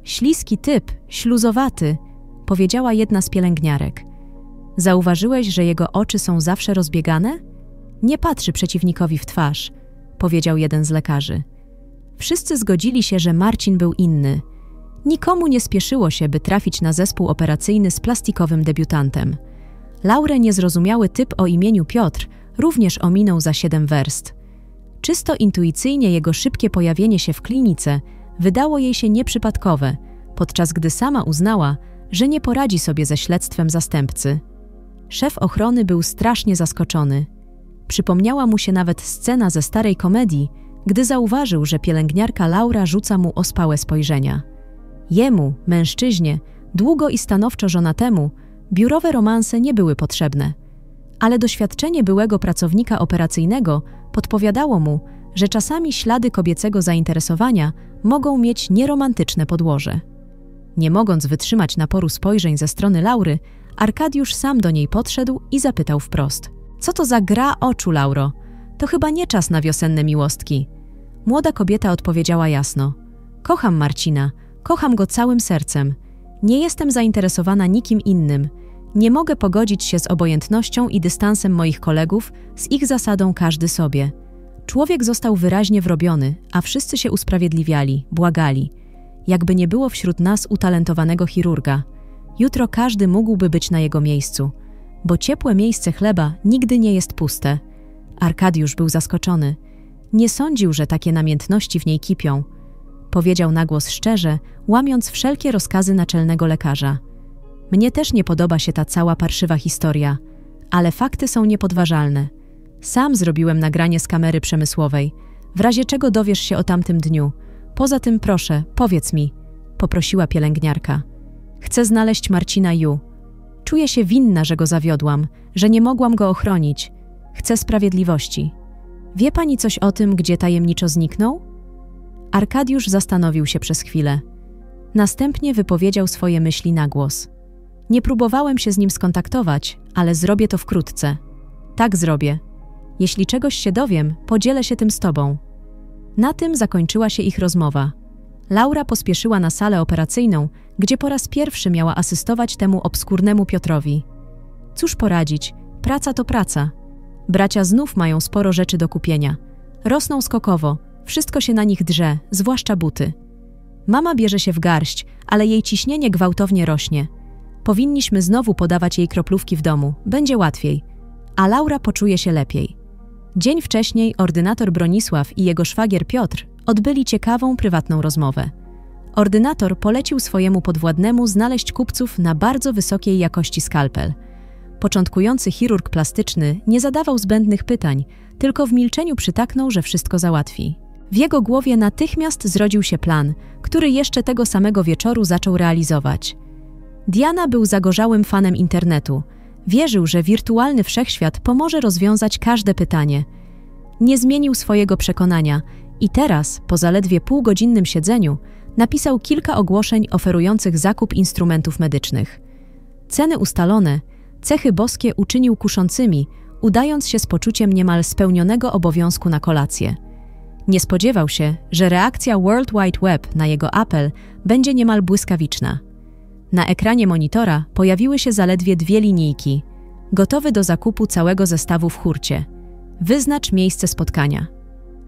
Śliski typ, śluzowaty, powiedziała jedna z pielęgniarek. Zauważyłeś, że jego oczy są zawsze rozbiegane? Nie patrzy przeciwnikowi w twarz, powiedział jeden z lekarzy. Wszyscy zgodzili się, że Marcin był inny. Nikomu nie spieszyło się, by trafić na zespół operacyjny z plastikowym debiutantem. Laurę niezrozumiały typ o imieniu Piotr również ominął za siedem werst. Czysto intuicyjnie jego szybkie pojawienie się w klinice wydało jej się nieprzypadkowe, podczas gdy sama uznała, że nie poradzi sobie ze śledztwem zastępcy. Szef ochrony był strasznie zaskoczony. Przypomniała mu się nawet scena ze starej komedii, gdy zauważył, że pielęgniarka Laura rzuca mu ospałe spojrzenia. Jemu, mężczyźnie, długo i stanowczo żonatemu, biurowe romanse nie były potrzebne. Ale doświadczenie byłego pracownika operacyjnego podpowiadało mu, że czasami ślady kobiecego zainteresowania mogą mieć nieromantyczne podłoże. Nie mogąc wytrzymać naporu spojrzeń ze strony Laury, Arkadiusz sam do niej podszedł i zapytał wprost: Co to za gra oczu, Lauro? To chyba nie czas na wiosenne miłostki. Młoda kobieta odpowiedziała jasno: Kocham Marcina, kocham go całym sercem. Nie jestem zainteresowana nikim innym. Nie mogę pogodzić się z obojętnością i dystansem moich kolegów, z ich zasadą każdy sobie. Człowiek został wyraźnie wrobiony, a wszyscy się usprawiedliwiali, błagali. Jakby nie było wśród nas utalentowanego chirurga. Jutro każdy mógłby być na jego miejscu, bo ciepłe miejsce chleba nigdy nie jest puste. Arkadiusz był zaskoczony. Nie sądził, że takie namiętności w niej kipią. Powiedział na głos szczerze, łamiąc wszelkie rozkazy naczelnego lekarza. Mnie też nie podoba się ta cała parszywa historia, ale fakty są niepodważalne. Sam zrobiłem nagranie z kamery przemysłowej, w razie czego dowiesz się o tamtym dniu. Poza tym proszę, powiedz mi, poprosiła pielęgniarka. Chcę znaleźć Marcina Ju. Czuję się winna, że go zawiodłam, że nie mogłam go ochronić. Chcę sprawiedliwości. Wie pani coś o tym, gdzie tajemniczo zniknął? Arkadiusz zastanowił się przez chwilę. Następnie wypowiedział swoje myśli na głos. Nie próbowałem się z nim skontaktować, ale zrobię to wkrótce. Tak zrobię. Jeśli czegoś się dowiem, podzielę się tym z tobą. Na tym zakończyła się ich rozmowa. Laura pospieszyła na salę operacyjną, gdzie po raz pierwszy miała asystować temu obskurnemu Piotrowi. Cóż poradzić, praca to praca. Bracia znów mają sporo rzeczy do kupienia. Rosną skokowo, wszystko się na nich drze, zwłaszcza buty. Mama bierze się w garść, ale jej ciśnienie gwałtownie rośnie. Powinniśmy znowu podawać jej kroplówki w domu, będzie łatwiej. A Laura poczuje się lepiej. Dzień wcześniej ordynator Bronisław i jego szwagier Piotr odbyli ciekawą, prywatną rozmowę. Ordynator polecił swojemu podwładnemu znaleźć kupców na bardzo wysokiej jakości skalpel. Początkujący chirurg plastyczny nie zadawał zbędnych pytań, tylko w milczeniu przytaknął, że wszystko załatwi. W jego głowie natychmiast zrodził się plan, który jeszcze tego samego wieczoru zaczął realizować. Diana był zagorzałym fanem internetu, Wierzył, że wirtualny wszechświat pomoże rozwiązać każde pytanie. Nie zmienił swojego przekonania i teraz, po zaledwie półgodzinnym siedzeniu, napisał kilka ogłoszeń oferujących zakup instrumentów medycznych. Ceny ustalone, cechy boskie uczynił kuszącymi, udając się z poczuciem niemal spełnionego obowiązku na kolację. Nie spodziewał się, że reakcja World Wide Web na jego apel będzie niemal błyskawiczna. Na ekranie monitora pojawiły się zaledwie dwie linijki. Gotowy do zakupu całego zestawu w hurcie. Wyznacz miejsce spotkania.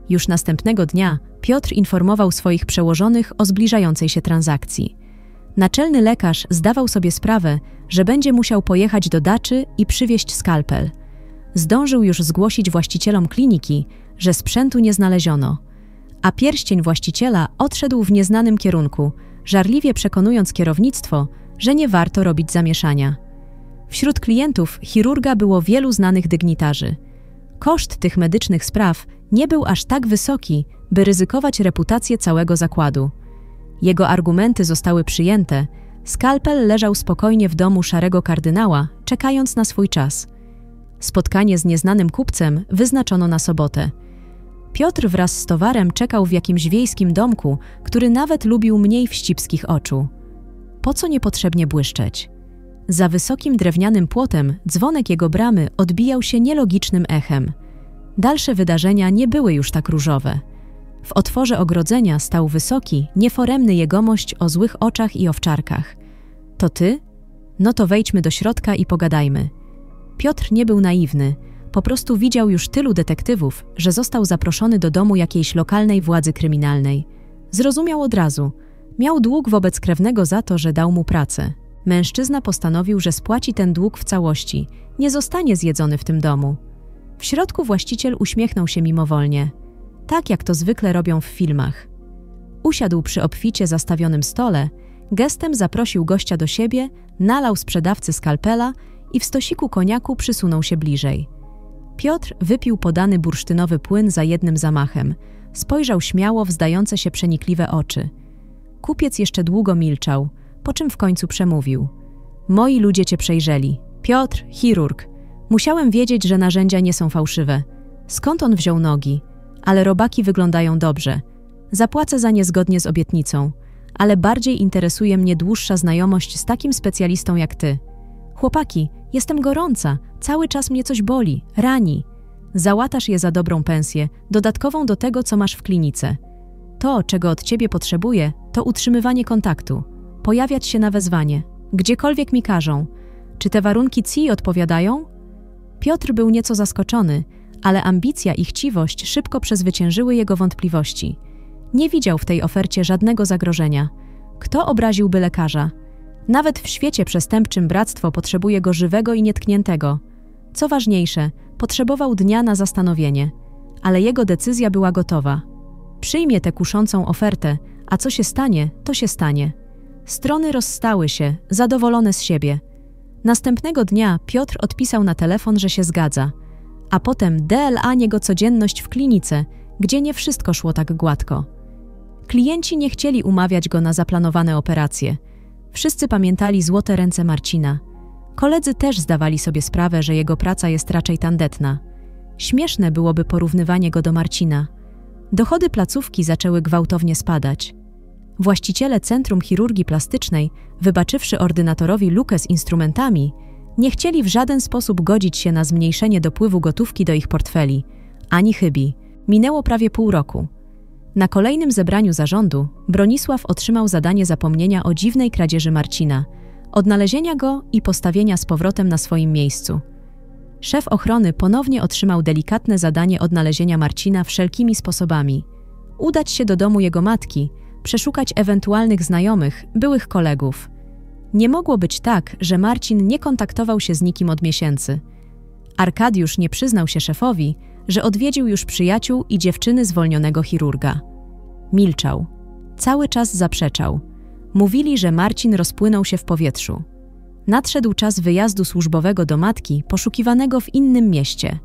Już następnego dnia Piotr informował swoich przełożonych o zbliżającej się transakcji. Naczelny lekarz zdawał sobie sprawę, że będzie musiał pojechać do daczy i przywieźć skalpel. Zdążył już zgłosić właścicielom kliniki, że sprzętu nie znaleziono, a pierścień właściciela odszedł w nieznanym kierunku, żarliwie przekonując kierownictwo, że nie warto robić zamieszania. Wśród klientów chirurga było wielu znanych dygnitarzy. Koszt tych medycznych spraw nie był aż tak wysoki, by ryzykować reputację całego zakładu. Jego argumenty zostały przyjęte, skalpel leżał spokojnie w domu szarego kardynała, czekając na swój czas. Spotkanie z nieznanym kupcem wyznaczono na sobotę. Piotr wraz z towarem czekał w jakimś wiejskim domku, który nawet lubił mniej wścibskich oczu. Po co niepotrzebnie błyszczeć? Za wysokim drewnianym płotem dzwonek jego bramy odbijał się nielogicznym echem. Dalsze wydarzenia nie były już tak różowe. W otworze ogrodzenia stał wysoki, nieforemny jegomość o złych oczach i owczarkach. To ty? No to wejdźmy do środka i pogadajmy. Piotr nie był naiwny, po prostu widział już tylu detektywów, że został zaproszony do domu jakiejś lokalnej władzy kryminalnej. Zrozumiał od razu. Miał dług wobec krewnego za to, że dał mu pracę. Mężczyzna postanowił, że spłaci ten dług w całości, nie zostanie zjedzony w tym domu. W środku właściciel uśmiechnął się mimowolnie, tak jak to zwykle robią w filmach. Usiadł przy obficie zastawionym stole, gestem zaprosił gościa do siebie, nalał sprzedawcy skalpela i w stosiku koniaku przysunął się bliżej. Piotr wypił podany bursztynowy płyn za jednym zamachem. Spojrzał śmiało w zdające się przenikliwe oczy. Kupiec jeszcze długo milczał, po czym w końcu przemówił. Moi ludzie cię przejrzeli. Piotr, chirurg. Musiałem wiedzieć, że narzędzia nie są fałszywe. Skąd on wziął nogi? Ale robaki wyglądają dobrze. Zapłacę za nie zgodnie z obietnicą, ale bardziej interesuje mnie dłuższa znajomość z takim specjalistą jak ty. Chłopaki, jestem gorąca, cały czas mnie coś boli, rani. Załatasz je za dobrą pensję, dodatkową do tego, co masz w klinice. To, czego od ciebie potrzebuję, to utrzymywanie kontaktu, pojawiać się na wezwanie, gdziekolwiek mi każą. Czy te warunki CI odpowiadają? Piotr był nieco zaskoczony, ale ambicja i chciwość szybko przezwyciężyły jego wątpliwości. Nie widział w tej ofercie żadnego zagrożenia. Kto obraziłby lekarza? Nawet w świecie przestępczym bractwo potrzebuje go żywego i nietkniętego. Co ważniejsze, potrzebował dnia na zastanowienie, ale jego decyzja była gotowa. Przyjmie tę kuszącą ofertę, a co się stanie, to się stanie. Strony rozstały się, zadowolone z siebie. Następnego dnia Piotr odpisał na telefon, że się zgadza, a potem DLA niego codzienność w klinice, gdzie nie wszystko szło tak gładko. Klienci nie chcieli umawiać go na zaplanowane operacje – Wszyscy pamiętali złote ręce Marcina. Koledzy też zdawali sobie sprawę, że jego praca jest raczej tandetna. Śmieszne byłoby porównywanie go do Marcina. Dochody placówki zaczęły gwałtownie spadać. Właściciele Centrum Chirurgii Plastycznej, wybaczywszy ordynatorowi lukę z instrumentami, nie chcieli w żaden sposób godzić się na zmniejszenie dopływu gotówki do ich portfeli. Ani chybi. Minęło prawie pół roku. Na kolejnym zebraniu zarządu Bronisław otrzymał zadanie zapomnienia o dziwnej kradzieży Marcina, odnalezienia go i postawienia z powrotem na swoim miejscu. Szef ochrony ponownie otrzymał delikatne zadanie odnalezienia Marcina wszelkimi sposobami. Udać się do domu jego matki, przeszukać ewentualnych znajomych, byłych kolegów. Nie mogło być tak, że Marcin nie kontaktował się z nikim od miesięcy. Arkadiusz nie przyznał się szefowi, że odwiedził już przyjaciół i dziewczyny zwolnionego chirurga. Milczał. Cały czas zaprzeczał. Mówili, że Marcin rozpłynął się w powietrzu. Nadszedł czas wyjazdu służbowego do matki, poszukiwanego w innym mieście.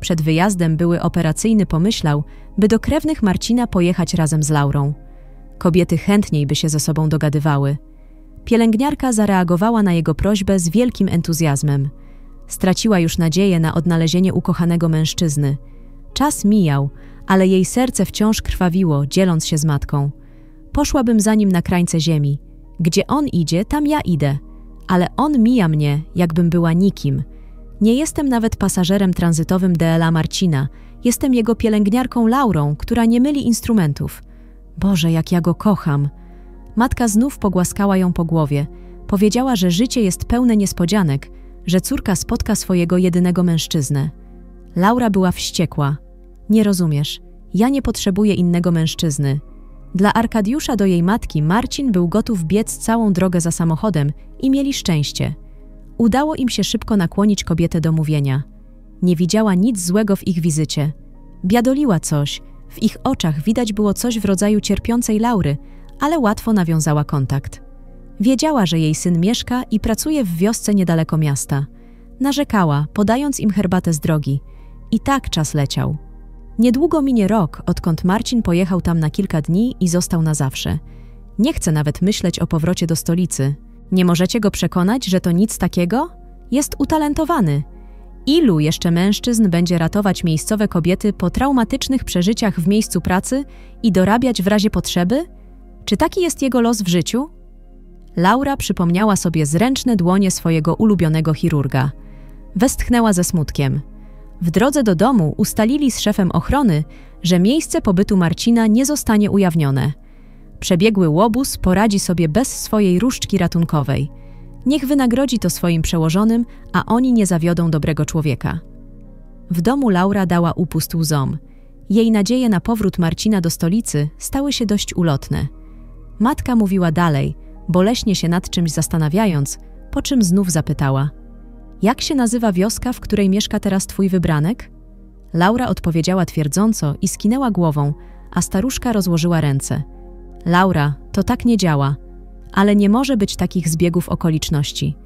Przed wyjazdem były operacyjny pomyślał, by do krewnych Marcina pojechać razem z Laurą. Kobiety chętniej by się ze sobą dogadywały. Pielęgniarka zareagowała na jego prośbę z wielkim entuzjazmem – Straciła już nadzieję na odnalezienie ukochanego mężczyzny. Czas mijał, ale jej serce wciąż krwawiło, dzieląc się z matką. Poszłabym za nim na krańce ziemi. Gdzie on idzie, tam ja idę. Ale on mija mnie, jakbym była nikim. Nie jestem nawet pasażerem tranzytowym DLA Marcina. Jestem jego pielęgniarką Laurą, która nie myli instrumentów. Boże, jak ja go kocham. Matka znów pogłaskała ją po głowie. Powiedziała, że życie jest pełne niespodzianek, że córka spotka swojego jedynego mężczyznę. Laura była wściekła. Nie rozumiesz. Ja nie potrzebuję innego mężczyzny. Dla Arkadiusza do jej matki Marcin był gotów biec całą drogę za samochodem i mieli szczęście. Udało im się szybko nakłonić kobietę do mówienia. Nie widziała nic złego w ich wizycie. Biadoliła coś, w ich oczach widać było coś w rodzaju cierpiącej Laury, ale łatwo nawiązała kontakt. Wiedziała, że jej syn mieszka i pracuje w wiosce niedaleko miasta. Narzekała, podając im herbatę z drogi. I tak czas leciał. Niedługo minie rok, odkąd Marcin pojechał tam na kilka dni i został na zawsze. Nie chce nawet myśleć o powrocie do stolicy. Nie możecie go przekonać, że to nic takiego? Jest utalentowany. Ilu jeszcze mężczyzn będzie ratować miejscowe kobiety po traumatycznych przeżyciach w miejscu pracy i dorabiać w razie potrzeby? Czy taki jest jego los w życiu? Laura przypomniała sobie zręczne dłonie swojego ulubionego chirurga. Westchnęła ze smutkiem. W drodze do domu ustalili z szefem ochrony, że miejsce pobytu Marcina nie zostanie ujawnione. Przebiegły łobuz poradzi sobie bez swojej różdżki ratunkowej. Niech wynagrodzi to swoim przełożonym, a oni nie zawiodą dobrego człowieka. W domu Laura dała upust łzom. Jej nadzieje na powrót Marcina do stolicy stały się dość ulotne. Matka mówiła dalej, boleśnie się nad czymś zastanawiając, po czym znów zapytała – jak się nazywa wioska, w której mieszka teraz twój wybranek? Laura odpowiedziała twierdząco i skinęła głową, a staruszka rozłożyła ręce. Laura, to tak nie działa, ale nie może być takich zbiegów okoliczności.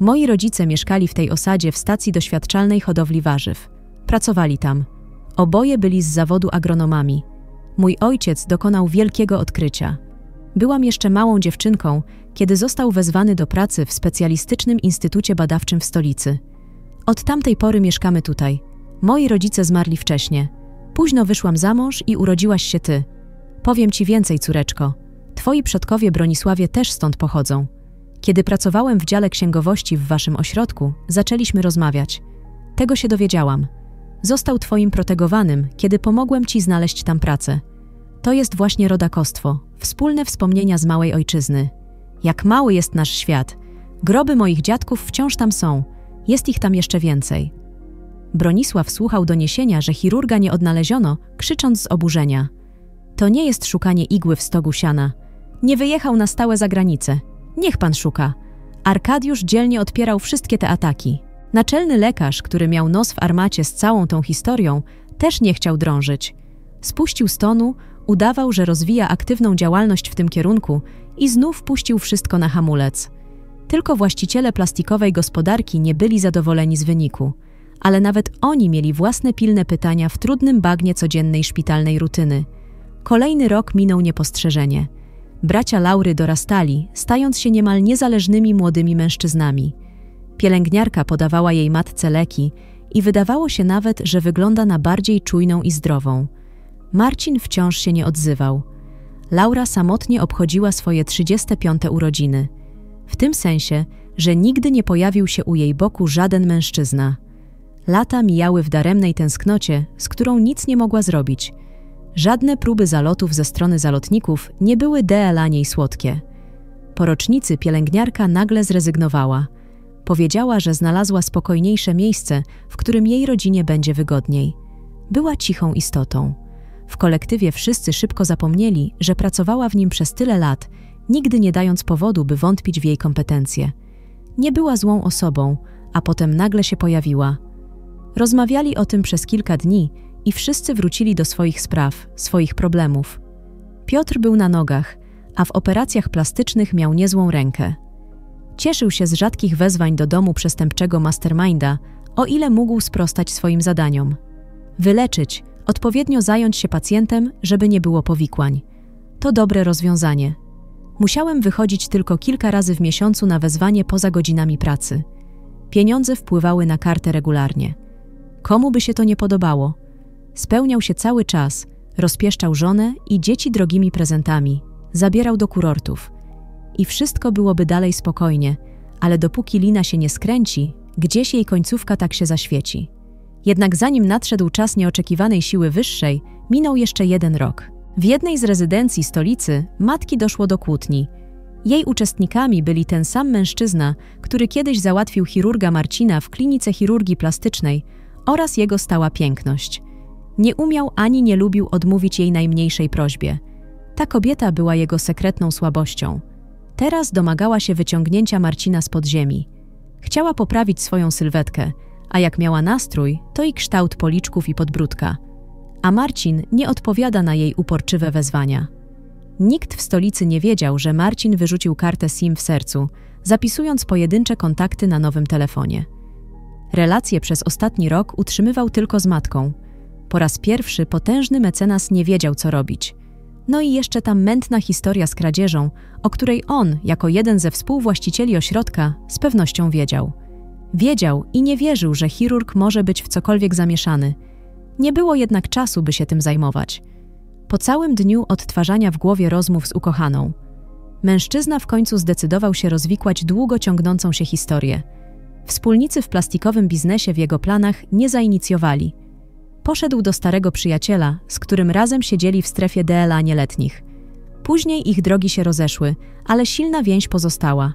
Moi rodzice mieszkali w tej osadzie w stacji doświadczalnej hodowli warzyw. Pracowali tam. Oboje byli z zawodu agronomami. Mój ojciec dokonał wielkiego odkrycia. Byłam jeszcze małą dziewczynką, kiedy został wezwany do pracy w specjalistycznym instytucie badawczym w stolicy. Od tamtej pory mieszkamy tutaj. Moi rodzice zmarli wcześnie. Późno wyszłam za mąż i urodziłaś się ty. Powiem ci więcej, córeczko. Twoi przodkowie Bronisławie też stąd pochodzą. Kiedy pracowałem w dziale księgowości w waszym ośrodku, zaczęliśmy rozmawiać. Tego się dowiedziałam. Został twoim protegowanym, kiedy pomogłem ci znaleźć tam pracę. To jest właśnie rodakostwo, wspólne wspomnienia z małej ojczyzny. Jak mały jest nasz świat. Groby moich dziadków wciąż tam są. Jest ich tam jeszcze więcej. Bronisław słuchał doniesienia, że chirurga nie odnaleziono, krzycząc z oburzenia. To nie jest szukanie igły w stogu siana. Nie wyjechał na stałe za granicę. Niech pan szuka. Arkadiusz dzielnie odpierał wszystkie te ataki. Naczelny lekarz, który miał nos w armacie z całą tą historią, też nie chciał drążyć. Spuścił stonu, udawał, że rozwija aktywną działalność w tym kierunku i znów puścił wszystko na hamulec. Tylko właściciele plastikowej gospodarki nie byli zadowoleni z wyniku, ale nawet oni mieli własne pilne pytania w trudnym bagnie codziennej szpitalnej rutyny. Kolejny rok minął niepostrzeżenie. Bracia Laury dorastali, stając się niemal niezależnymi młodymi mężczyznami. Pielęgniarka podawała jej matce leki i wydawało się nawet, że wygląda na bardziej czujną i zdrową. Marcin wciąż się nie odzywał – Laura samotnie obchodziła swoje 35 urodziny. W tym sensie, że nigdy nie pojawił się u jej boku żaden mężczyzna. Lata mijały w daremnej tęsknocie, z którą nic nie mogła zrobić. Żadne próby zalotów ze strony zalotników nie były dla niej słodkie. Po rocznicy pielęgniarka nagle zrezygnowała. Powiedziała, że znalazła spokojniejsze miejsce, w którym jej rodzinie będzie wygodniej. Była cichą istotą. W kolektywie wszyscy szybko zapomnieli, że pracowała w nim przez tyle lat, nigdy nie dając powodu, by wątpić w jej kompetencje. Nie była złą osobą, a potem nagle się pojawiła. Rozmawiali o tym przez kilka dni i wszyscy wrócili do swoich spraw, swoich problemów. Piotr był na nogach, a w operacjach plastycznych miał niezłą rękę. Cieszył się z rzadkich wezwań do domu przestępczego masterminda, o ile mógł sprostać swoim zadaniom. Wyleczyć, Odpowiednio zająć się pacjentem, żeby nie było powikłań. To dobre rozwiązanie. Musiałem wychodzić tylko kilka razy w miesiącu na wezwanie poza godzinami pracy. Pieniądze wpływały na kartę regularnie. Komu by się to nie podobało? Spełniał się cały czas, rozpieszczał żonę i dzieci drogimi prezentami, zabierał do kurortów. I wszystko byłoby dalej spokojnie, ale dopóki lina się nie skręci, gdzieś jej końcówka tak się zaświeci. Jednak zanim nadszedł czas nieoczekiwanej siły wyższej, minął jeszcze jeden rok. W jednej z rezydencji stolicy matki doszło do kłótni. Jej uczestnikami byli ten sam mężczyzna, który kiedyś załatwił chirurga Marcina w klinice chirurgii plastycznej oraz jego stała piękność. Nie umiał ani nie lubił odmówić jej najmniejszej prośbie. Ta kobieta była jego sekretną słabością. Teraz domagała się wyciągnięcia Marcina z podziemi. Chciała poprawić swoją sylwetkę, a jak miała nastrój, to i kształt policzków i podbródka. A Marcin nie odpowiada na jej uporczywe wezwania. Nikt w stolicy nie wiedział, że Marcin wyrzucił kartę SIM w sercu, zapisując pojedyncze kontakty na nowym telefonie. Relacje przez ostatni rok utrzymywał tylko z matką. Po raz pierwszy potężny mecenas nie wiedział, co robić. No i jeszcze ta mętna historia z kradzieżą, o której on, jako jeden ze współwłaścicieli ośrodka, z pewnością wiedział. Wiedział i nie wierzył, że chirurg może być w cokolwiek zamieszany. Nie było jednak czasu, by się tym zajmować. Po całym dniu odtwarzania w głowie rozmów z ukochaną, mężczyzna w końcu zdecydował się rozwikłać długo ciągnącą się historię. Wspólnicy w plastikowym biznesie w jego planach nie zainicjowali. Poszedł do starego przyjaciela, z którym razem siedzieli w strefie DLA nieletnich. Później ich drogi się rozeszły, ale silna więź pozostała.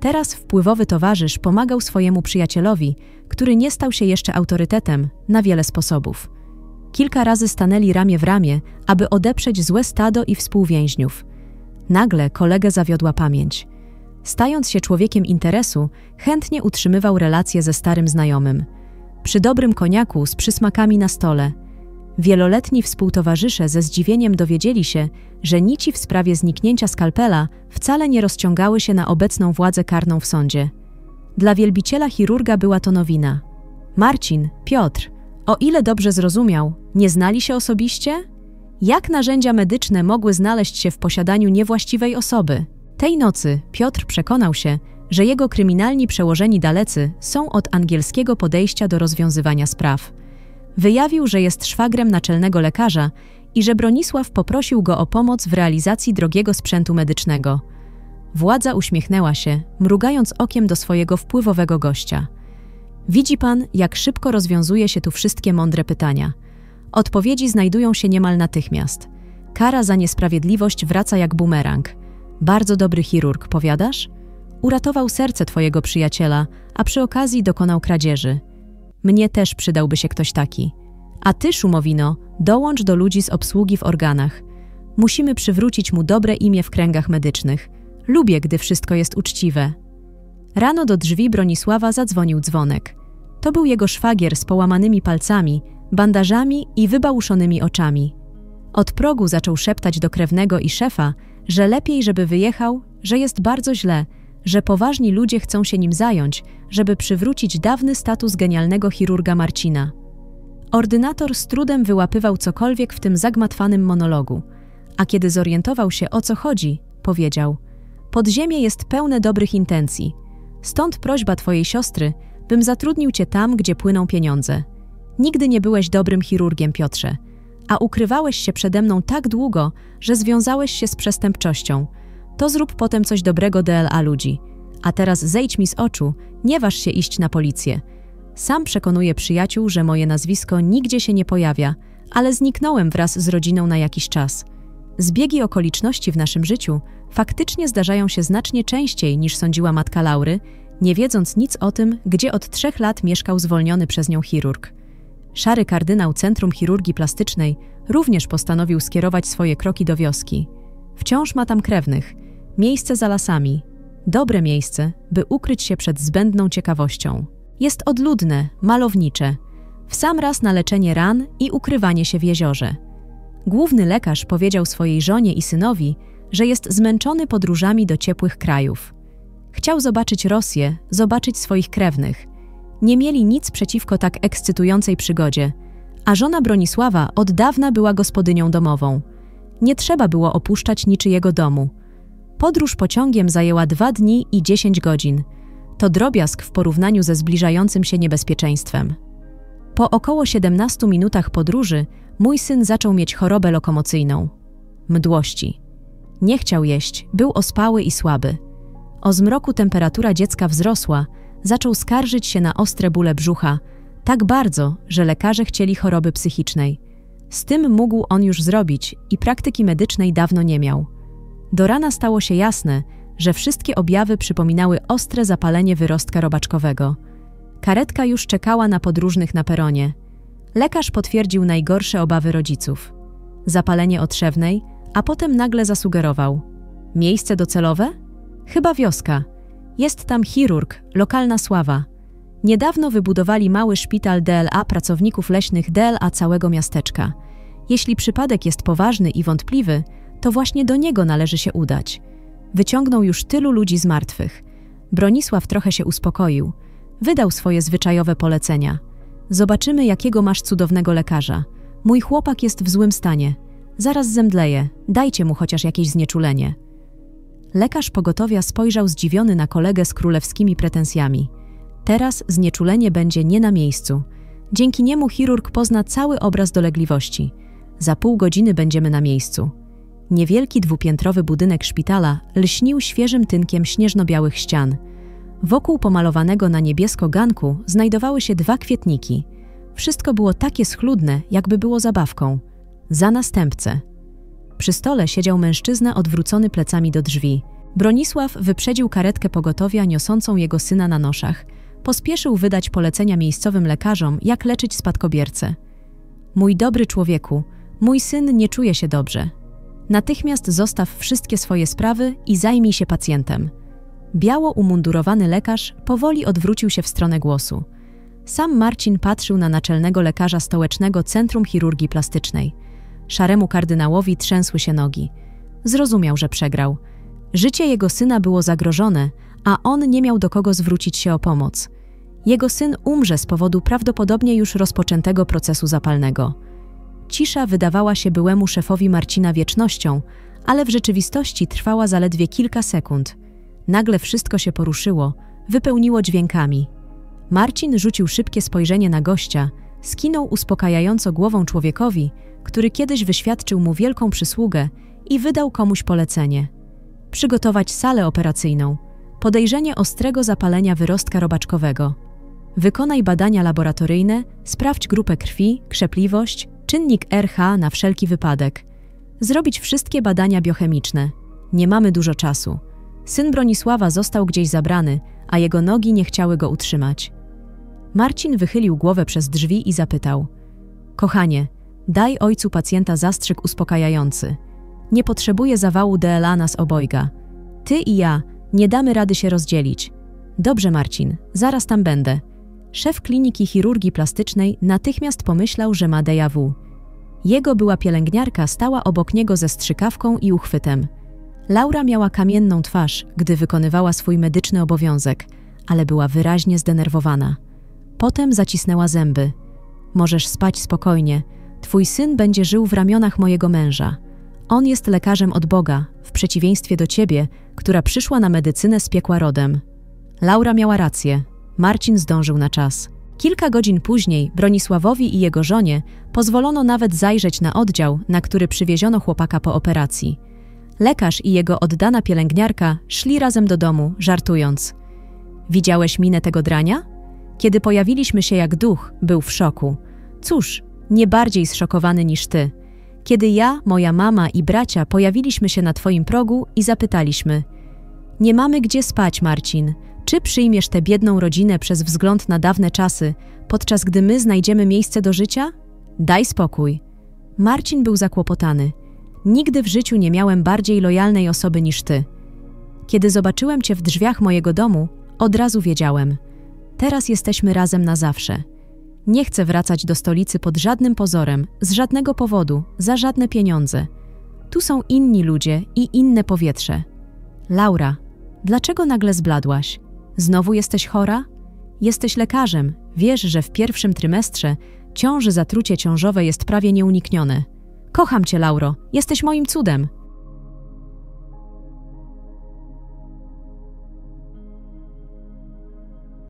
Teraz wpływowy towarzysz pomagał swojemu przyjacielowi, który nie stał się jeszcze autorytetem na wiele sposobów. Kilka razy stanęli ramię w ramię, aby odeprzeć złe stado i współwięźniów. Nagle kolegę zawiodła pamięć. Stając się człowiekiem interesu, chętnie utrzymywał relacje ze starym znajomym. Przy dobrym koniaku z przysmakami na stole. Wieloletni współtowarzysze ze zdziwieniem dowiedzieli się, że nici w sprawie zniknięcia skalpela wcale nie rozciągały się na obecną władzę karną w sądzie. Dla wielbiciela chirurga była to nowina. Marcin, Piotr, o ile dobrze zrozumiał, nie znali się osobiście? Jak narzędzia medyczne mogły znaleźć się w posiadaniu niewłaściwej osoby? Tej nocy Piotr przekonał się, że jego kryminalni przełożeni dalecy są od angielskiego podejścia do rozwiązywania spraw. Wyjawił, że jest szwagrem naczelnego lekarza i że Bronisław poprosił go o pomoc w realizacji drogiego sprzętu medycznego. Władza uśmiechnęła się, mrugając okiem do swojego wpływowego gościa. Widzi pan, jak szybko rozwiązuje się tu wszystkie mądre pytania. Odpowiedzi znajdują się niemal natychmiast. Kara za niesprawiedliwość wraca jak bumerang. Bardzo dobry chirurg, powiadasz? Uratował serce twojego przyjaciela, a przy okazji dokonał kradzieży. Mnie też przydałby się ktoś taki. A ty, Szumowino, dołącz do ludzi z obsługi w organach. Musimy przywrócić mu dobre imię w kręgach medycznych. Lubię, gdy wszystko jest uczciwe. Rano do drzwi Bronisława zadzwonił dzwonek. To był jego szwagier z połamanymi palcami, bandażami i wybałuszonymi oczami. Od progu zaczął szeptać do krewnego i szefa, że lepiej, żeby wyjechał, że jest bardzo źle, że poważni ludzie chcą się nim zająć, żeby przywrócić dawny status genialnego chirurga Marcina. Ordynator z trudem wyłapywał cokolwiek w tym zagmatwanym monologu, a kiedy zorientował się o co chodzi, powiedział: Podziemie jest pełne dobrych intencji. Stąd prośba twojej siostry, bym zatrudnił cię tam, gdzie płyną pieniądze. Nigdy nie byłeś dobrym chirurgiem, Piotrze, a ukrywałeś się przede mną tak długo, że związałeś się z przestępczością. To zrób potem coś dobrego DLA ludzi. A teraz zejdź mi z oczu, nie waż się iść na policję. Sam przekonuję przyjaciół, że moje nazwisko nigdzie się nie pojawia, ale zniknąłem wraz z rodziną na jakiś czas. Zbiegi okoliczności w naszym życiu faktycznie zdarzają się znacznie częściej niż sądziła matka Laury, nie wiedząc nic o tym, gdzie od trzech lat mieszkał zwolniony przez nią chirurg. Szary kardynał Centrum Chirurgii Plastycznej również postanowił skierować swoje kroki do wioski. Wciąż ma tam krewnych, miejsce za lasami, dobre miejsce, by ukryć się przed zbędną ciekawością. Jest odludne, malownicze, w sam raz na leczenie ran i ukrywanie się w jeziorze. Główny lekarz powiedział swojej żonie i synowi, że jest zmęczony podróżami do ciepłych krajów. Chciał zobaczyć Rosję, zobaczyć swoich krewnych. Nie mieli nic przeciwko tak ekscytującej przygodzie, a żona Bronisława od dawna była gospodynią domową. Nie trzeba było opuszczać niczyjego domu. Podróż pociągiem zajęła dwa dni i dziesięć godzin. To drobiazg w porównaniu ze zbliżającym się niebezpieczeństwem. Po około 17 minutach podróży mój syn zaczął mieć chorobę lokomocyjną mdłości. Nie chciał jeść, był ospały i słaby. O zmroku temperatura dziecka wzrosła, zaczął skarżyć się na ostre bóle brzucha, tak bardzo, że lekarze chcieli choroby psychicznej. Z tym mógł on już zrobić i praktyki medycznej dawno nie miał. Do rana stało się jasne, że wszystkie objawy przypominały ostre zapalenie wyrostka robaczkowego. Karetka już czekała na podróżnych na peronie. Lekarz potwierdził najgorsze obawy rodziców. Zapalenie otrzewnej, a potem nagle zasugerował: Miejsce docelowe? Chyba wioska. Jest tam chirurg, lokalna sława. Niedawno wybudowali mały szpital DLA pracowników leśnych DLA całego miasteczka. Jeśli przypadek jest poważny i wątpliwy, to właśnie do niego należy się udać. Wyciągnął już tylu ludzi z martwych. Bronisław trochę się uspokoił. Wydał swoje zwyczajowe polecenia. Zobaczymy, jakiego masz cudownego lekarza. Mój chłopak jest w złym stanie. Zaraz zemdleje, dajcie mu chociaż jakieś znieczulenie. Lekarz pogotowia spojrzał zdziwiony na kolegę z królewskimi pretensjami. Teraz znieczulenie będzie nie na miejscu. Dzięki niemu chirurg pozna cały obraz dolegliwości. Za pół godziny będziemy na miejscu. Niewielki dwupiętrowy budynek szpitala lśnił świeżym tynkiem śnieżno-białych ścian. Wokół pomalowanego na niebiesko ganku znajdowały się dwa kwietniki. Wszystko było takie schludne, jakby było zabawką. Za następcę. Przy stole siedział mężczyzna odwrócony plecami do drzwi. Bronisław wyprzedził karetkę pogotowia niosącą jego syna na noszach. Pospieszył wydać polecenia miejscowym lekarzom, jak leczyć spadkobiercę. Mój dobry człowieku, mój syn nie czuje się dobrze. Natychmiast zostaw wszystkie swoje sprawy i zajmij się pacjentem. Biało umundurowany lekarz powoli odwrócił się w stronę głosu. Sam Marcin patrzył na naczelnego lekarza stołecznego Centrum Chirurgii Plastycznej – Szaremu kardynałowi trzęsły się nogi. Zrozumiał, że przegrał. Życie jego syna było zagrożone, a on nie miał do kogo zwrócić się o pomoc. Jego syn umrze z powodu prawdopodobnie już rozpoczętego procesu zapalnego. Cisza wydawała się byłemu szefowi Marcina wiecznością, ale w rzeczywistości trwała zaledwie kilka sekund. Nagle wszystko się poruszyło, wypełniło dźwiękami. Marcin rzucił szybkie spojrzenie na gościa, skinął uspokajająco głową człowiekowi, który kiedyś wyświadczył mu wielką przysługę i wydał komuś polecenie. Przygotować salę operacyjną, podejrzenie ostrego zapalenia wyrostka robaczkowego. Wykonaj badania laboratoryjne, sprawdź grupę krwi, krzepliwość, czynnik RH na wszelki wypadek. Zrobić wszystkie badania biochemiczne. Nie mamy dużo czasu. Syn Bronisława został gdzieś zabrany, a jego nogi nie chciały go utrzymać. Marcin wychylił głowę przez drzwi i zapytał: Kochanie, Daj ojcu pacjenta zastrzyk uspokajający. Nie potrzebuje zawału DLA nas obojga. Ty i ja nie damy rady się rozdzielić. Dobrze, Marcin, zaraz tam będę. Szef kliniki chirurgii plastycznej natychmiast pomyślał, że ma déjà Jego była pielęgniarka stała obok niego ze strzykawką i uchwytem. Laura miała kamienną twarz, gdy wykonywała swój medyczny obowiązek, ale była wyraźnie zdenerwowana. Potem zacisnęła zęby. Możesz spać spokojnie, Twój syn będzie żył w ramionach mojego męża. On jest lekarzem od Boga, w przeciwieństwie do ciebie, która przyszła na medycynę z piekła rodem. Laura miała rację. Marcin zdążył na czas. Kilka godzin później Bronisławowi i jego żonie pozwolono nawet zajrzeć na oddział, na który przywieziono chłopaka po operacji. Lekarz i jego oddana pielęgniarka szli razem do domu, żartując. Widziałeś minę tego drania? Kiedy pojawiliśmy się jak duch, był w szoku. Cóż, nie bardziej zszokowany niż ty. Kiedy ja, moja mama i bracia pojawiliśmy się na twoim progu i zapytaliśmy: Nie mamy gdzie spać, Marcin. Czy przyjmiesz tę biedną rodzinę przez wzgląd na dawne czasy, podczas gdy my znajdziemy miejsce do życia? Daj spokój. Marcin był zakłopotany. Nigdy w życiu nie miałem bardziej lojalnej osoby niż ty. Kiedy zobaczyłem cię w drzwiach mojego domu, od razu wiedziałem: Teraz jesteśmy razem na zawsze. Nie chcę wracać do stolicy pod żadnym pozorem, z żadnego powodu, za żadne pieniądze. Tu są inni ludzie i inne powietrze. Laura, dlaczego nagle zbladłaś? Znowu jesteś chora? Jesteś lekarzem, wiesz, że w pierwszym trymestrze ciąży zatrucie ciążowe jest prawie nieuniknione. Kocham cię, Lauro, jesteś moim cudem.